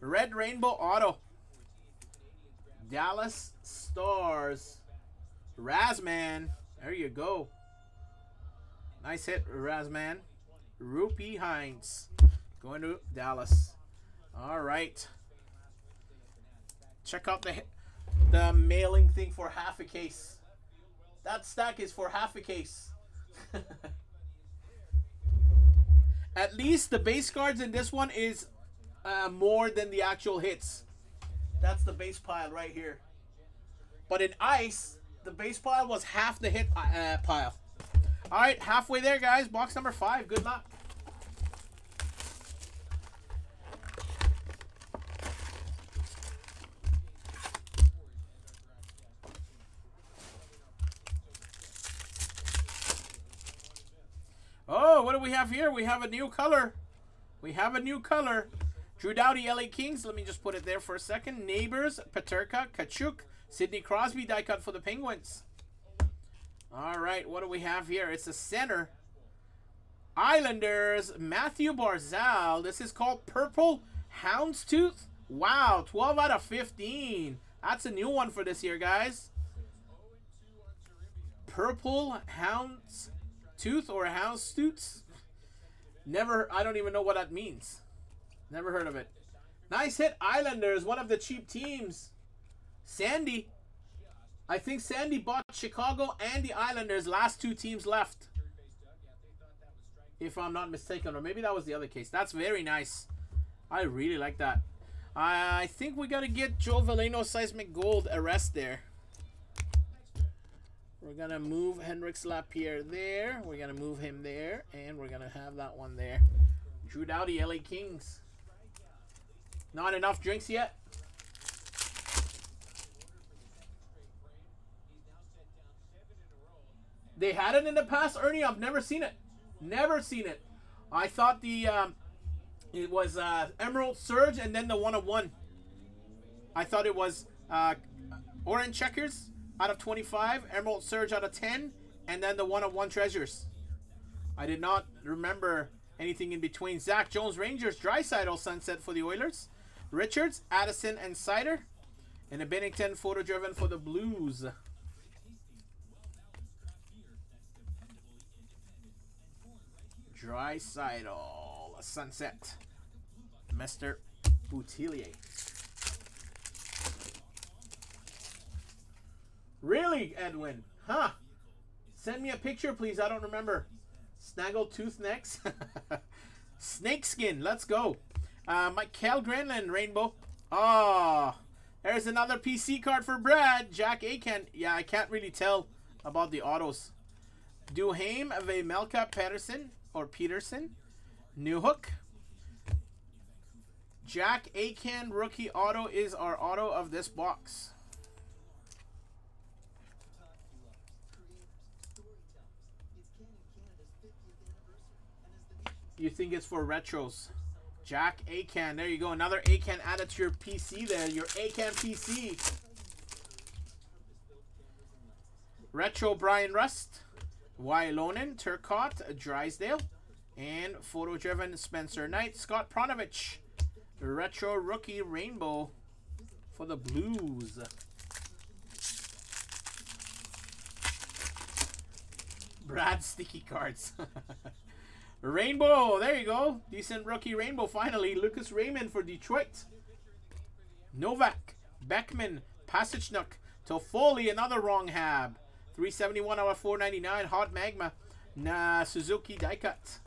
Red Rainbow Auto. Dallas Stars. Razman. There you go. Nice hit, Razman. Roope Hintz. Going to Dallas. All right. Check out the the mailing thing for half a case. That stack is for half a case. At least the base cards in this one is uh, more than the actual hits. That's the base pile right here. But in ice, the base pile was half the hit uh, pile. All right, halfway there, guys. Box number five. Good luck. Oh, what do we have here? We have a new color. We have a new color. Drew Doughty, LA Kings. Let me just put it there for a second. Neighbours, Peterka, Tkachuk, Sidney Crosby die cut for the Penguins. All right, what do we have here? It's a center. Islanders, Mathew Barzal. This is called Purple Houndstooth. Wow, 12 out of 15. That's a new one for this year, guys. Purple Hounds Tooth or Houndstooth? Never, I don't even know what that means. Never heard of it. Nice hit, Islanders, one of the cheap teams. Sandy. I think Sandy bought Chicago and the Islanders, last two teams left. If I'm not mistaken, or maybe that was the other case. That's very nice. I really like that. I think we got to get Joe Veleno Seismic Gold arrest there. We're to move Hendrix Lapierre there. We're to move him there. And we're to have that one there. Drew Doughty, LA Kings. Not enough drinks yet. They had it in the past, Ernie. I've never seen it. Never seen it. I thought the um, it was uh, Emerald Surge and then the one of one. I thought it was uh, Orange Checkers out of 25, Emerald Surge out of 10, and then the one of one Treasures. I did not remember anything in between. Zach Jones Rangers, Draisaitl Sunset for the Oilers. Richards, Addison, and Seider. And a Binnington photo driven for the Blues. Draisaitl, Sunset. Mr. Boutillier. Really, Edwin? Huh? Send me a picture, please. I don't remember. Snaggle Tooth Necks. Snakeskin. Let's go. Uh, Mikael Granlund, Rainbow. Oh, there's another PC card for Brad. Jack Ahcan. Yeah, I can't really tell about the autos. Duhaime, Vejmelka, Pedersen, or Peterson. Newhook. Jack Ahcan rookie auto is our auto of this box. You think it's for retros. Jack Ahcan. There you go. Another Ahcan added to your PC there. Your Ahcan PC. Retro Bryan Rust. Ylonen, Turcotte, Drysdale. And photo driven Spencer Knight. Scott Perunovich. Retro Rookie Rainbow for the Blues. Brad Sticky Cards. Rainbow, there you go. Decent rookie rainbow finally. Lucas Raymond for Detroit. Novak, Beckman, Pasichnuk, Toffoli, another wrong hab. 371 out of 499. Hot Magma. Nah, Suzuki die cut.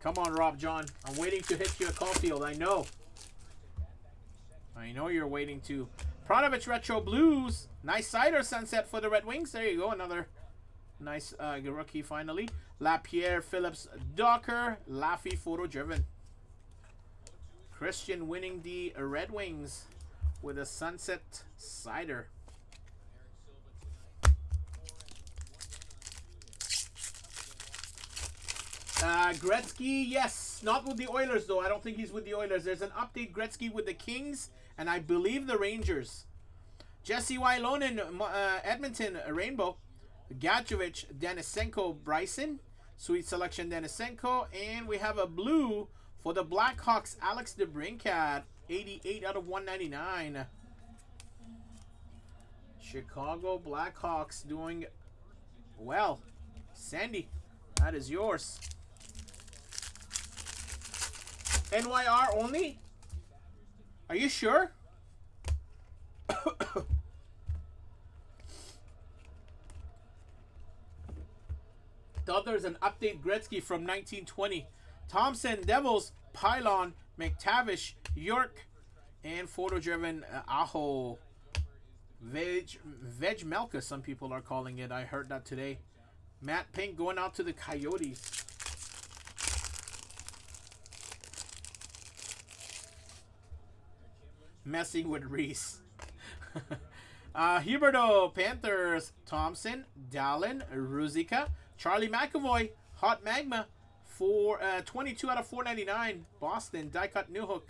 Come on, Rob John. I'm waiting to hit you a Caufield. I know. I know you're waiting to. Perunovich Retro Blues. Nice Seider sunset for the Red Wings. There you go. Another nice uh, rookie finally. Lapierre Phillips Docker. Laffy photo driven. Christian winning the Red Wings with a sunset Seider. Uh, Gretzky, yes. Not with the Oilers, though. I don't think he's with the Oilers. There's an update Gretzky with the Kings, and I believe the Rangers. Jesse Ylonen, uh, Edmonton, Rainbow. Gadjovich, Denisenko, Bryson. Sweet selection, Denisenko. And we have a blue for the Blackhawks, Alex DeBrincat. 88 out of 199. Chicago Blackhawks doing well. Sandy, that is yours. NYR only? Are you sure? Thought there's an update Gretzky from 1920. Thompson, Devils, Pilon, McTavish, York, and photo-driven uh, Aho. Veg, Veg Melka, some people are calling it. I heard that today. Matte Pink going out to the Coyotes. Messing with Reese. uh, Huberto, Panthers, Thompson, Dallin, Ruzicka, Charlie McAvoy, Hot Magma, for uh, 22 out of 499. Boston, die cut Newhook.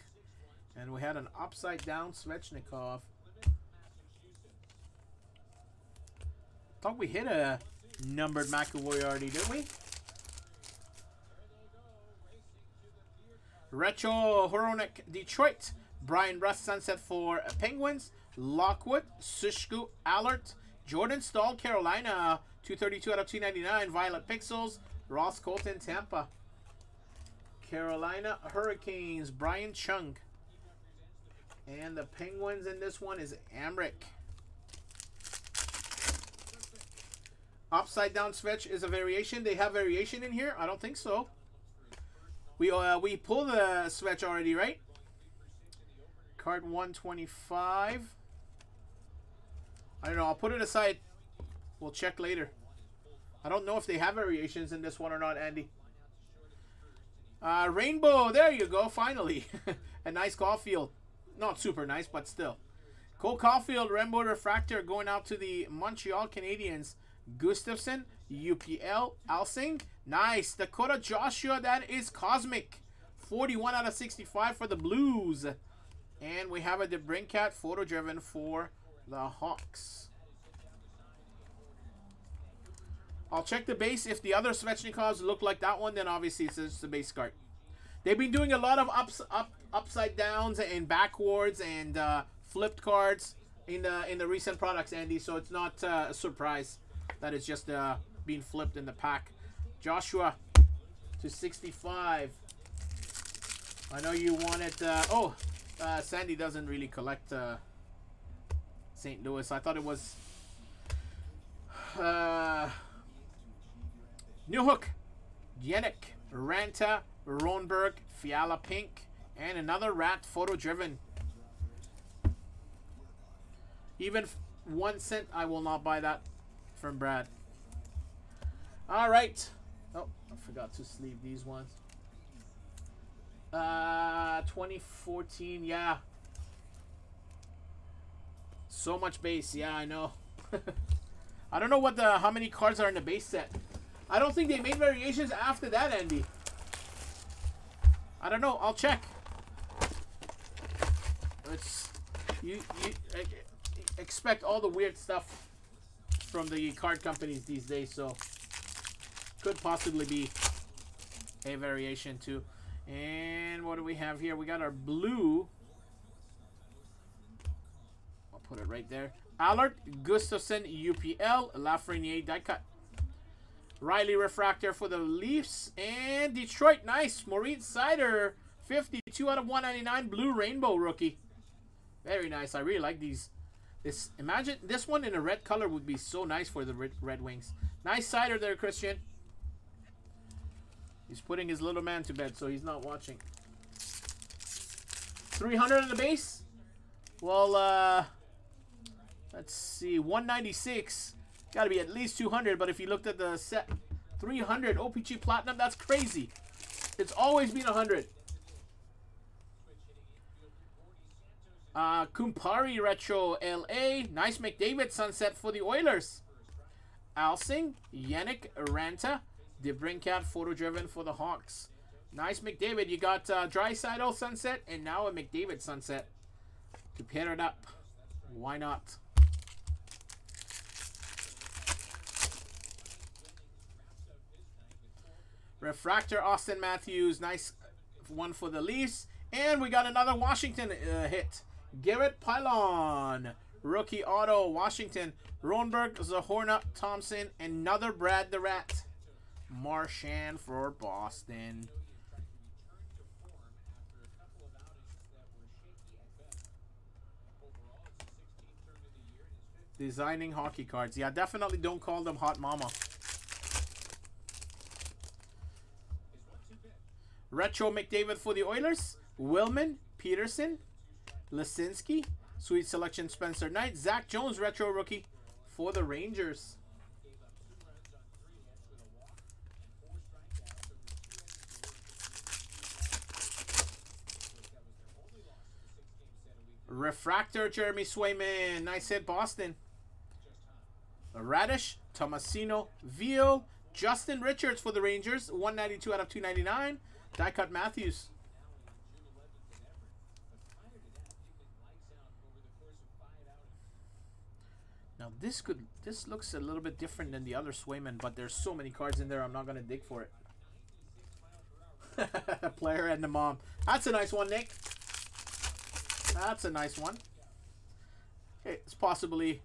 And we had an upside down Svechnikov. Thought we hit a numbered McAvoy already, didn't we? Retro Hronek Detroit. Bryan Rust Sunset for Penguins. Lockwood, Sushku, Allard, Jordan Staal, Carolina. 232 out of 299. Violet Pixels. Ross Colton, Tampa. Carolina Hurricanes, Brian Chung. And the Penguins in this one is Amrick. Upside down switch is a variation. They have variation in here? I don't think so. We uh, we pulled the switch already, right? Card 125. I don't know. I'll put it aside. We'll check later. I don't know if they have variations in this one or not, Andy. Uh, Rainbow. There you go. Finally. a nice Caufield. Not super nice, but still. Cole Caufield, Rainbow Refractor going out to the Montreal Canadiens. Gustafson, UPL, Alsing. Nice. Dakota Joshua, that is Cosmic. 41 out of 65 for the Blues. And we have a DeBrincat photo driven for the Hawks. I'll check the base. If the other Svechnikovs look like that one, then obviously it's just the base card. They've been doing a lot of ups, up, upside downs and backwards and uh, flipped cards in the in the recent products, Andy. So it's not uh, a surprise that it's just uh, being flipped in the pack. Joshua to 65. I know you wanted. Uh, oh, uh, Sandy doesn't really collect uh, St. Louis. I thought it was uh, Newhook, Yannick, Ranta, Ronberg, Fiala Pink, and another rat photo driven. Even one cent, I will not buy that from Brad. All right. Oh, I forgot to sleeve these ones. Uh, 2014, yeah. So much base, yeah, I know. I don't know what the how many cards are in the base set. I don't think they made variations after that, Andy. I don't know. I'll check. It's you. You expect all the weird stuff from the card companies these days, so could possibly be a variation too. And what do we have here? We got our blue. I'll put it right there. Allard, Gustafson, UPL, Lafreniere die cut. Riley Refractor for the Leafs. And Detroit, nice. Moritz Seider, 52 out of 199. Blue Rainbow rookie. Very nice. I really like these. This Imagine this one in a red color would be so nice for the Red, Red Wings. Nice Seider there, Christian. He's putting his little man to bed, so he's not watching. 300 on the base? Well, uh, let's see. 196. Got to be at least 200, but if you looked at the set, 300 OPG Platinum, that's crazy. It's always been 100. Uh, Kupari Retro LA. Nice McDavid sunset for the Oilers. Alsing, Yannick Ranta, DeBrincat photo driven for the Hawks. Nice McDavid. You got uh, Draisaitl sunset and now a McDavid sunset to pair it up. Why not? Refractor Auston Matthews. Nice one for the Leafs. And we got another Washington uh, hit. Garrett Pilon. Rookie auto, Washington. Ronberg, Zahorna, Thompson, another Brad the Rat. Marchand for Boston. Designing hockey cards. Yeah, definitely don't call them Hot Mama. Retro McDavid for the Oilers. Willman, Peterson, Lisinski, Sweet selection Spencer Knight. Zach Jones, retro rookie for the Rangers. Refractor, Jeremy Swayman. Nice hit, Boston. Raddysh, Tomasino, Viel, Justin Richards for the Rangers. 192 out of 299. Die cut Matthews. Now this could this looks a little bit different than the other Swayman, but there's so many cards in there I'm not gonna dig for it. Player and the mom. That's a nice one, Nick. That's a nice one. Okay, it's possibly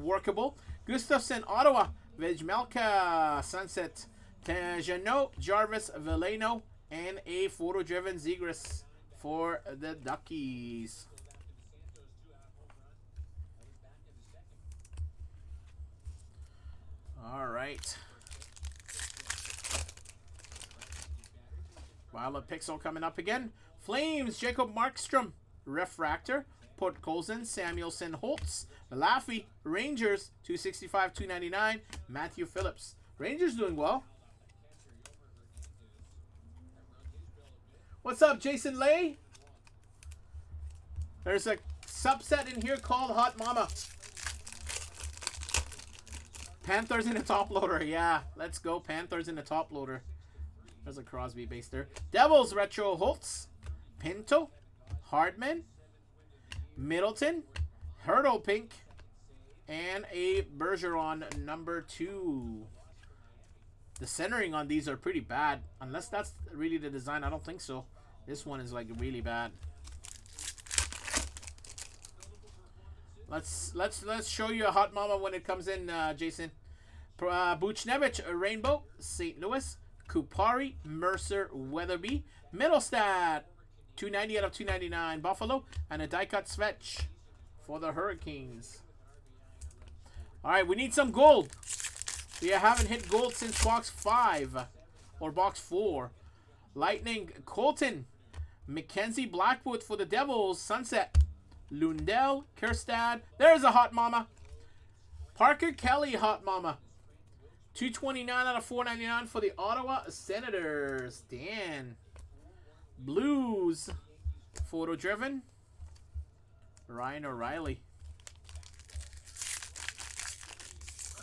workable. Gustafson, Ottawa, Vejmelka, Sunset, Tajano, Jarvis, Veleno, and a photo-driven Zegras for the Duckies. All right. Violet Pixel coming up again. Flames, Jacob Markstrom, Refractor, Port Colson, Samuelson, Holtz, Laffy, Rangers, 265, 299, Matthew Phillips. Rangers doing well. What's up, Jason Lay? There's a subset in here called Hot Mama. Panthers in the top loader. Yeah, let's go. Panthers in the top loader. There's a Crosby base there. Devils retro Holtz, Pinto, Hardman, Middleton, Hurdle Pink, and a Bergeron number two. The centering on these are pretty bad. Unless that's really the design. I don't think so. This one is like really bad. Let's let's let's show you a hot mama when it comes in, uh, Jason. Uh, Buchnevich, Rainbow, St. Louis, Kupari, Mercer, Weatherby, Mittelstadt, 290 out of 299, Buffalo, and a die cut Svetch for the Hurricanes. All right, we need some gold. We haven't hit gold since box 5 or box 4. Lightning, Colton, Mackenzie Blackwood for the Devils, Sunset, Lundell, Kirstad. There's a hot mama. Parker Kelly, hot mama. 229 out of 499 for the Ottawa Senators. Dan. Blues. Photo driven. Ryan O'Reilly.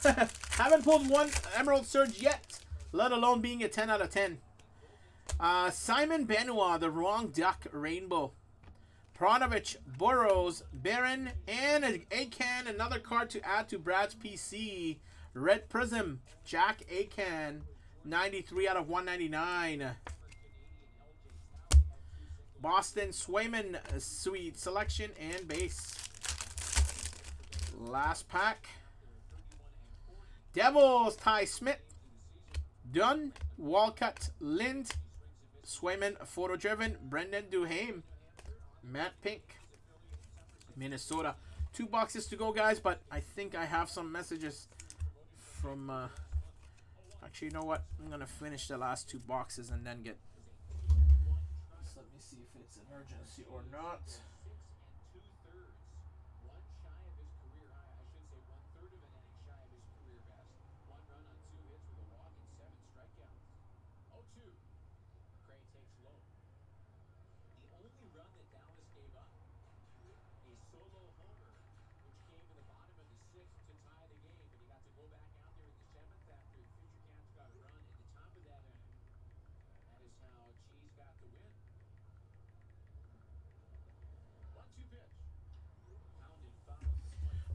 Haven't pulled one Emerald Surge yet, let alone being a 10 out of 10. Uh, Simon Benoit, the wrong duck rainbow. Perunovich, Burroughs, Baron, and a, a can, another card to add to Brad's PC. Red Prism, Jack Ahcan, 93 out of 199. Boston Swayman, Sweet Selection and Base. Last pack. Devils, Ty Smith. Dunn, Walcott, Lind, Swayman, Photo Driven, Brandon Duhaime. Matte Pink, Minnesota. Two boxes to go, guys, but I think I have some messages from uh, Actually, you know what? I'm gonna finish the last two boxes and then get. So let me see if it's emergency or not.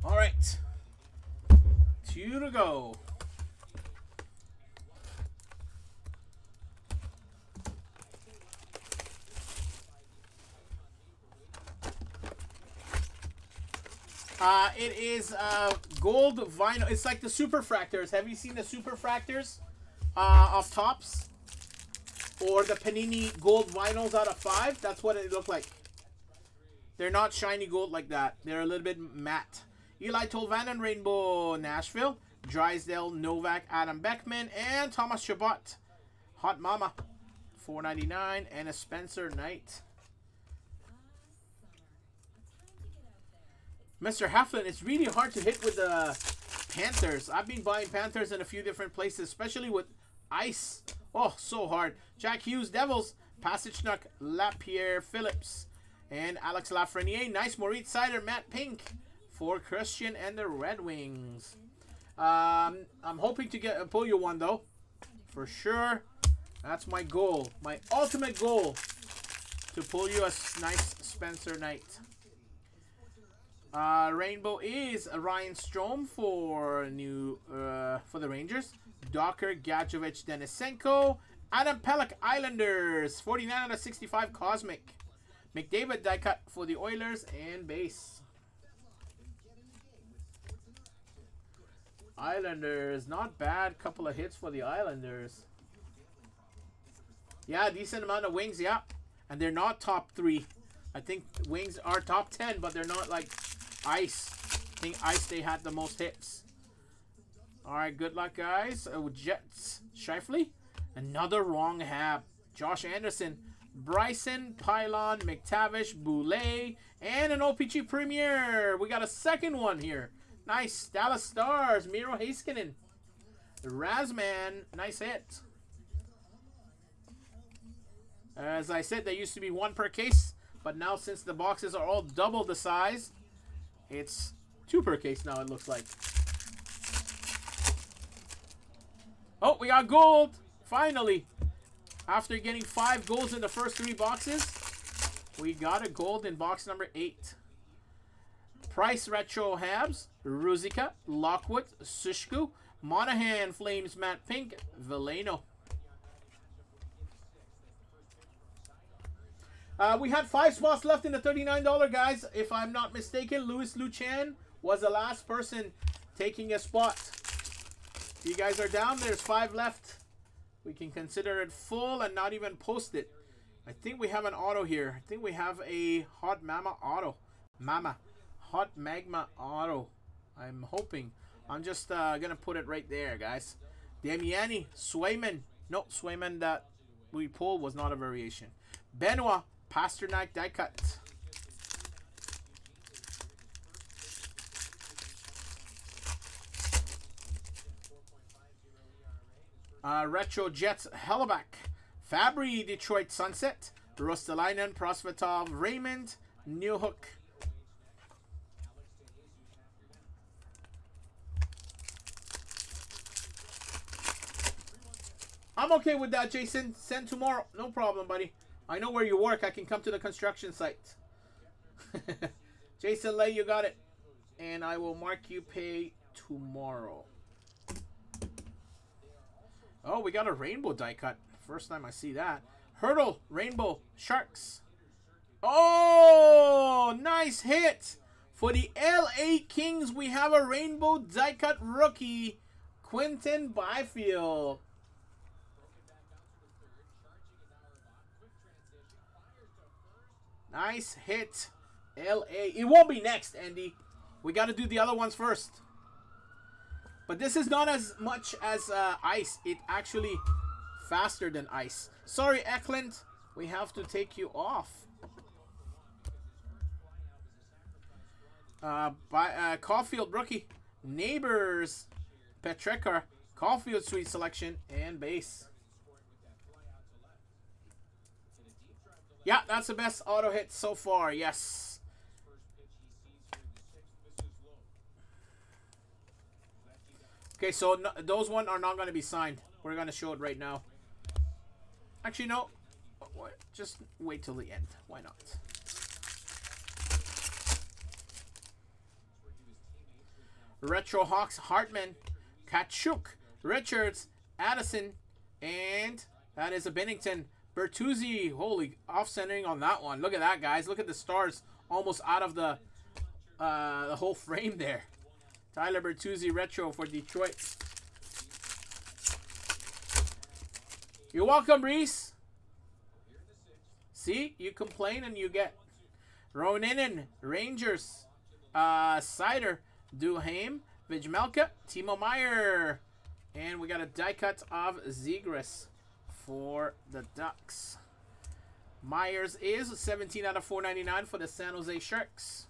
All right. Two to go. Uh, it is uh, gold vinyl. It's like the superfractors. Have you seen the superfractors uh, of Topps? Or the Panini gold vinyls out of five? That's what it looked like. They're not shiny gold like that. They're a little bit matte. Eeli Tolvanen, Rainbow, Nashville. Drysdale, Novak, Adam Beckman, and Thomas Chabot. Hot Mama, 4.99, and a Spencer Knight. Mr. Heflin, it's really hard to hit with the Panthers. I've been buying Panthers in a few different places, especially with ice. Oh, so hard. Jack Hughes, Devils, Pasichnuk, Lapierre, Phillips, and Alex Lafreniere. Nice Moritz Seider, Matte Pink for Christian and the Red Wings. Um, I'm hoping to get a pull you one though, for sure. That's my goal, my ultimate goal, to pull you a nice Spencer Knight. Uh, Rainbow is Ryan Strome for new uh, for the Rangers. Docker, Gadjovich, Denisenko, Adam Pelech, Islanders, 49 out of 65 Cosmic. McDavid die cut for the Oilers and base. Islanders, not bad. Couple of hits for the Islanders. Yeah, decent amount of wings, yeah. And they're not top three. I think wings are top 10, but they're not like ice. I think ice, they had the most hits. All right, good luck, guys. Uh, Jets, Shifley. Another wrong hab. Josh Anderson, Bryson, Pilon, McTavish, Boulay, and an OPG Premier. We got a second one here. Nice. Dallas Stars, Miro Heiskanen. Razman, nice hit. As I said, there used to be one per case, but now since the boxes are all double the size, it's two per case now, it looks like. Oh, we got gold! Finally! After getting five golds in the first three boxes, we got a gold in box number eight. Price Retro Habs, Ruzicka, Lockwood, Sushku, Monahan, Flames, Matte Pink, Veleno. Uh, we had five spots left in the $39, guys. If I'm not mistaken, Louis Luchan was the last person taking a spot. You guys are down. There's five left. We can consider it full and not even post it. I think we have an auto here. I think we have a Hot Mama auto. Mama. Hot Magma auto. I'm hoping. I'm just uh, going to put it right there, guys. Damiani. Swayman. No, Swayman that we pulled was not a variation. Benoit. Pastrnak die cut. Uh, Retro Jets Hellebuyck. Fabbri Detroit Sunset. Ruotsalainen Prosvetov Raymond. Newhook. Okay with that, Jason. Send tomorrow. No problem, buddy. I know where you work. I can come to the construction site. Jason Lay, you got it. And I will mark you pay tomorrow. Oh, we got a rainbow die cut. First time I see that. Hurdle, rainbow, sharks. Oh, nice hit. For the LA Kings, we have a rainbow die cut rookie, Quinton Byfield. Nice hit. LA. It won't be next, Andy. We got to do the other ones first. But this is not as much as uh, ice. It actually faster than ice. Sorry, Eklund. We have to take you off. Uh, by uh, Caufield rookie, Neighbours, Petrikar, Caufield sweet selection, and base. Yeah, that's the best auto hit so far. Yes. Okay, so no, those one are not going to be signed. We're going to show it right now. Actually, no. Just wait till the end. Why not? Retro Hawks, Hartman, Katchouk, Richards, Addison, and that is a Binnington. Bertuzzi, holy off-centering on that one. Look at that, guys. Look at the stars almost out of the uh, the whole frame there. Tyler Bertuzzi retro for Detroit. You're welcome, Reese. See, you complain and you get. Roninen, Rangers, uh, Seider, Duhaime, Vejmelka, Timo Meier. And we got a die cut of Zegras for the Ducks. Myers is 17 out of 499 for the San Jose Sharks.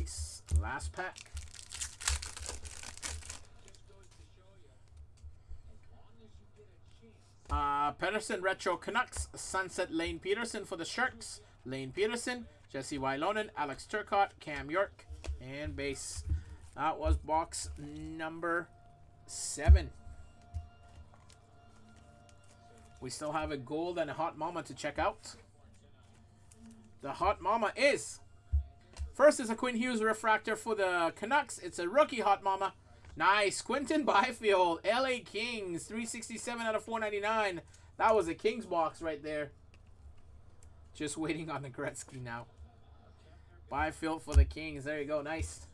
Ace, last pack. Uh, Pedersen Retro Canucks, Sunset Lane Pederson for the Sharks. Lane Pederson, Jesse Ylonen, Alex Turcotte, Cam York, and base. That was box number seven. We still have a gold and a hot mama to check out. The hot mama is first is a Quinn Hughes refractor for the Canucks. It's a rookie hot mama. Nice. Quinton Byfield, LA Kings, 367 out of 499. That was a Kings box right there. Just waiting on the Gretzky now. Byfield for the Kings. There you go. Nice.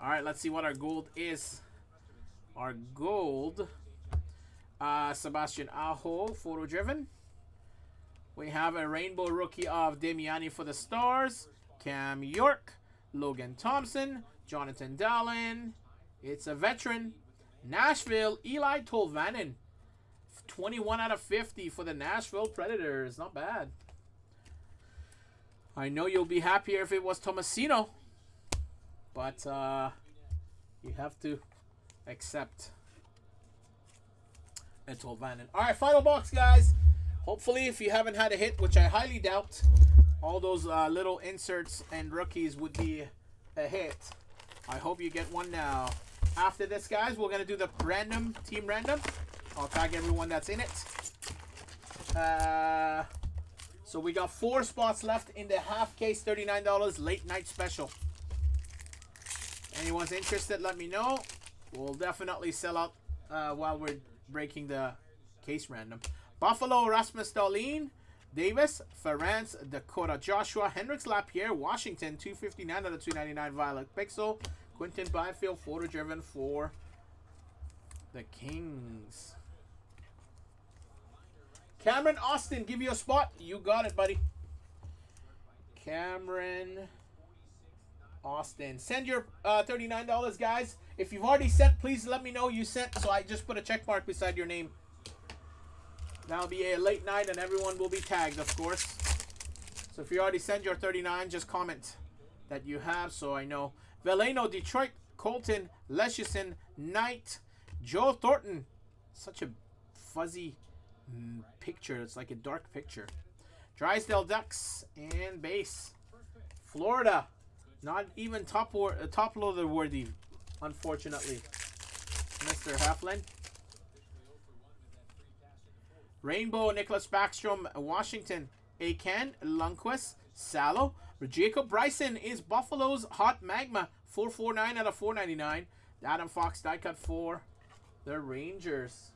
All right, let's see what our gold is. Our gold, uh, Sebastian Aho, photo driven. We have a rainbow rookie of Damiani for the Stars. Cam York, Logan Thompson, Jonathan Dahlen. It's a veteran. Nashville, Eeli Tolvanen. 21 out of 50 for the Nashville Predators. Not bad. I know you'll be happier if it was Tomasino. But uh, you have to accept Tolvanen. All right, final box, guys. Hopefully, if you haven't had a hit, which I highly doubt, all those uh, little inserts and rookies would be a hit. I hope you get one now. After this, guys, we're going to do the random, team random. I'll tag everyone that's in it. Uh, so we got four spots left in the half case $39 late night special. Anyone's interested, let me know. We'll definitely sell out uh, while we're breaking the case random. Buffalo, Rasmus Dahlin. Davis, Ferrance, Dakota Joshua, Hendrix Lapierre, Washington, 259 out of 299 Violet Pixel. Quinton Byfield, photo driven for the Kings. Cameron Austin, give you a spot. You got it, buddy. Cameron Austin. Send your uh, $39, guys. If you've already sent, please let me know you sent. So I just put a check mark beside your name. That'll be a late night and everyone will be tagged, of course. So if you already sent your 39, just comment that you have so I know. Veleno, Detroit, Colton, Leschyshyn, Knight, Joe Thornton. Such a fuzzy picture. It's like a dark picture. Drysdale Ducks and base. Florida. Not even top, uh, top loader worthy, unfortunately. Mr. Halfland. Rainbow, Nicholas Backstrom, Washington, Ahcan, Lundkvist, Salo. Jacob Bryson is Buffalo's Hot Magma, 449 out of 499. Adam Fox die cut for the Rangers.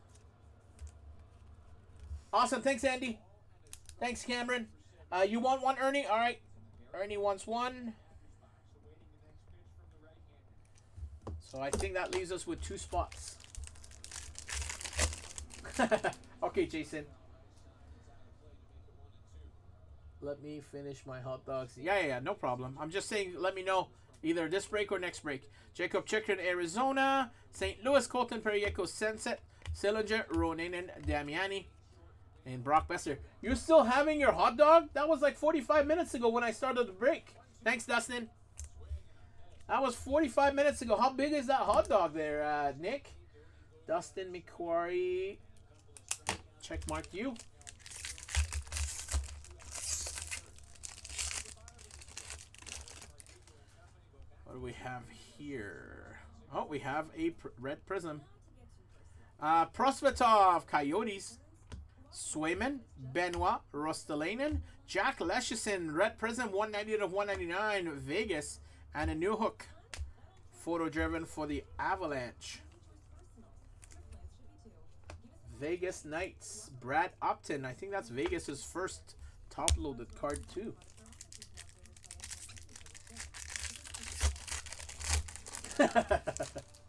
Awesome. Thanks, Andy. Thanks, Cameron. Uh, you want one, Ernie? All right. Ernie wants one. So I think that leaves us with two spots. okay, Jason. let me finish my hot dogs. Yeah, yeah, yeah, no problem. I'm just saying, let me know either this break or next break. Jakob Chychrun, Arizona. St. Louis, Colton Parayko, Sunset. Sillinger, Ronan, and Damiani. And Brock Boeser. You're still having your hot dog? That was like 45 minutes ago when I started the break. Thanks, Dustin. That was 45 minutes ago. How big is that hot dog there, uh, Nick? Dustin McQuarrie. Check mark you. What do we have here? Oh, we have a pr red prism. Uh, Prosvetov, Coyotes. Swayman, Benoit, Ruotsalainen, Jack Leschyshyn, Red Prism, 190 of 199, Vegas, and a Newhook. Photo driven for the Avalanche. Vegas Knights, Brad Upton. I think that's Vegas's first top loaded card, too.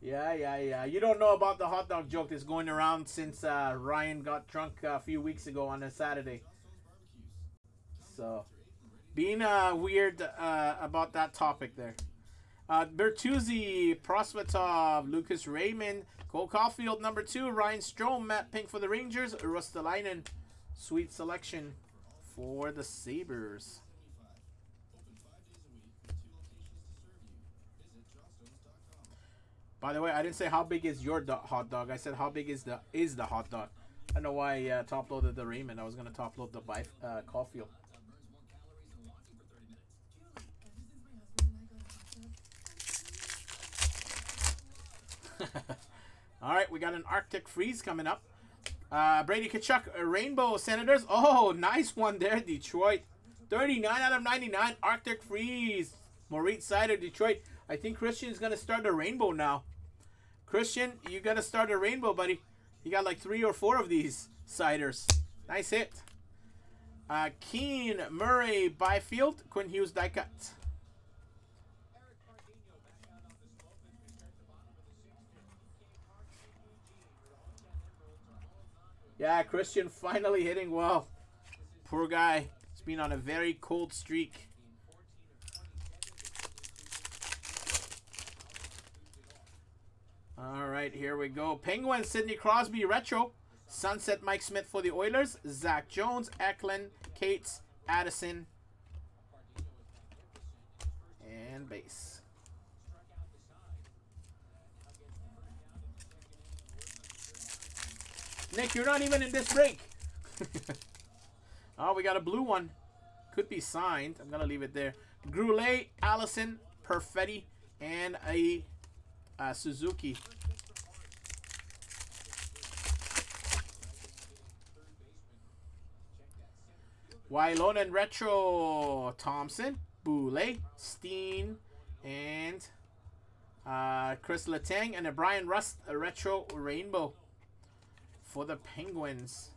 yeah, yeah, yeah. You don't know about the hot dog joke that's going around since uh, Ryan got drunk a few weeks ago on a Saturday. So, being uh, weird uh, about that topic there. Uh, Bertuzzi, Prosvetov, Lucas Raymond, Cole Caufield, number two, Ryan Strome, Matte Pink for the Rangers, Ruotsalainen, sweet selection for the Sabres. By the way, I didn't say how big is your do hot dog. I said how big is the is the hot dog. I don't know why I uh, top loaded the Raymond. I was gonna top load the by uh, Caufield. All right, we got an Arctic freeze coming up. Uh, Brady Tkachuk, uh, Rainbow Senators. Oh, nice one there, Detroit. 39 out of 99, Arctic freeze. Moritz Seider, Detroit. I think Christian's going to start a rainbow now. Christian, you got to start a rainbow, buddy. You got like three or four of these Seiders. Nice hit. Uh, Keen, Murray, Byfield, Quinn Hughes, die cut. Yeah, Christian finally hitting well. Poor guy. He's been on a very cold streak. All right, here we go. Penguin, Sidney Crosby, retro. Sunset, Mike Smith for the Oilers. Zach Jones, Eklund, Cates, Addison, and base. Nick, you're not even in this break. oh, we got a blue one. Could be signed. I'm going to leave it there. Groulet, Allison, Perfetti, and a uh, Suzuki. and Retro Thompson, Boulay, Steen, and uh, Chris Letang, and a Bryan Rust a Retro Rainbow for the Penguins.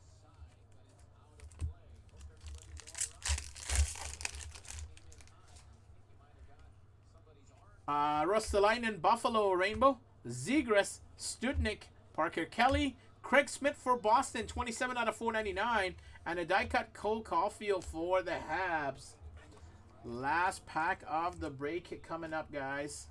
Uh, Ruotsalainen, Buffalo Rainbow. Zegras, Studnik, Parker Kelly, Craig Smith for Boston, 27 out of 499. And a die cut Cole Caufield for the Habs. Last pack of the break coming up, guys.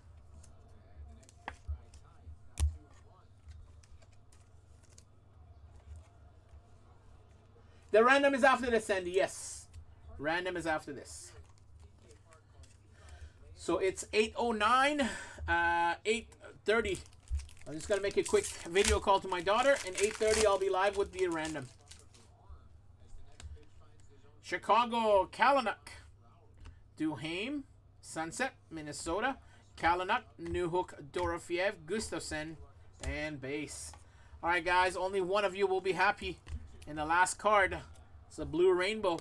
The random is after this, Sandy. Yes. Random is after this. So it's 8.09, uh, 8.30. I'm just going to make a quick video call to my daughter. And 8.30, I'll be live with the random. Chicago, Kalynuk. Duhaime, Sunset, Minnesota. Kalynuk, Newhook, Dorofeyev, Gustafsson, and base. All right, guys, only one of you will be happy in the last card. It's a blue rainbow.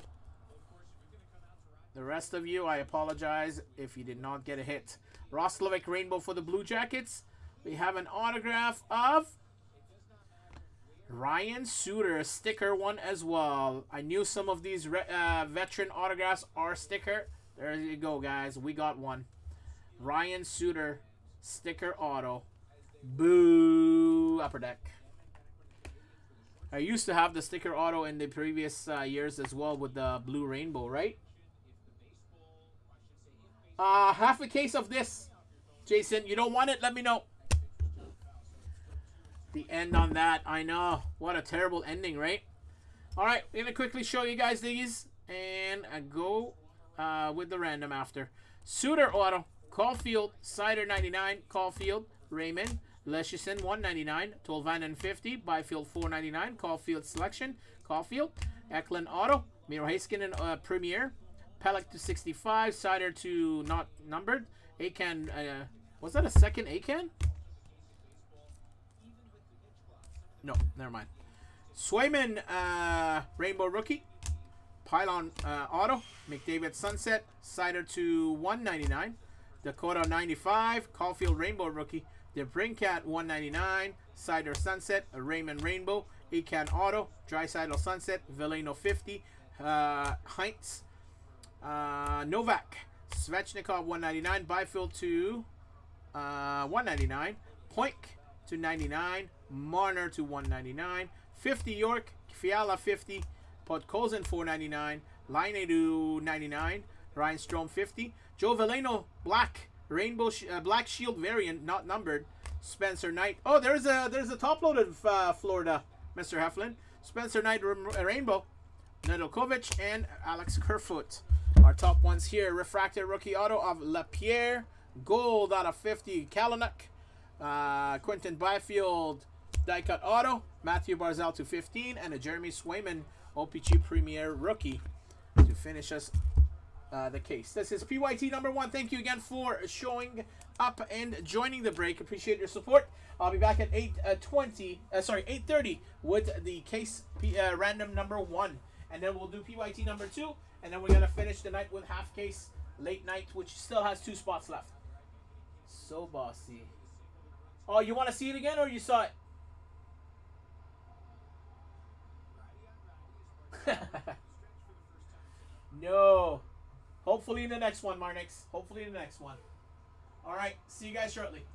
The rest of you, I apologize if you did not get a hit. Roslovic Rainbow for the Blue Jackets. We have an autograph of Ryan Suter, sticker one as well. I knew some of these uh, veteran autographs are sticker. There you go, guys. We got one. Ryan Suter, sticker auto. Boo, upper deck. I used to have the sticker auto in the previous uh, years as well with the blue rainbow, right? Uh, half a case of this. Jason, you don't want it? Let me know. The end on that. I know. What a terrible ending, right? All right, we're going to quickly show you guys these and I go uh, with the random after. Suter Auto, Caufield, Seider 99, Caufield, Raymond, Leschyshyn 199, Tolvanen 50, Byfield 499, Caufield Selection, Caufield, Eklund Auto, Miro Heiskanen uh, Premier, Pelech to 65, Seider to not numbered, Ahcan, uh, was that a second Ahcan? No, never mind. Swayman, uh, Rainbow Rookie, Pilon uh, Auto, McDavid Sunset, Seider to 199, Dakota 95, Caufield Rainbow Rookie, the Brinkat 199, Seider Sunset, Raymond Rainbow, Ahcan Auto, Draisaitl Sunset, Veleno 50, uh, Heinz, uh, Novak, Svechnikov 199, Byfield to uh, 199, Pionk to 99, Marner to 199, 50 York, Fiala 50, Podkolzin 499, Line to 99, Ryan Strome 50, Joe Veleno Black. Rainbow sh uh, Black Shield variant, not numbered. Spencer Knight. Oh, there's a there's a top loaded uh, Florida, Mr. Heflin. Spencer Knight Rainbow, Nedeljkovic, and Alex Kerfoot. Our top ones here: refracted rookie auto of Lapierre, gold out of 50, Kalynuk, uh, Quinton Byfield, die cut auto, Mathew Barzal to 15, and a Jeremy Swayman OPG Premier rookie to finish us uh, the case. This is PYT number one. Thank you again for showing up and joining the break. Appreciate your support. I'll be back at 8.20, uh, uh, sorry, 8.30 with the case P, uh, random number one. And then we'll do PYT number two. And then we're going to finish the night with half case late night, which still has two spots left. So bossy. Oh, you want to see it again or you saw it? no. Hopefully in the next one, Marnix. Hopefully in the next one. All right. See you guys shortly.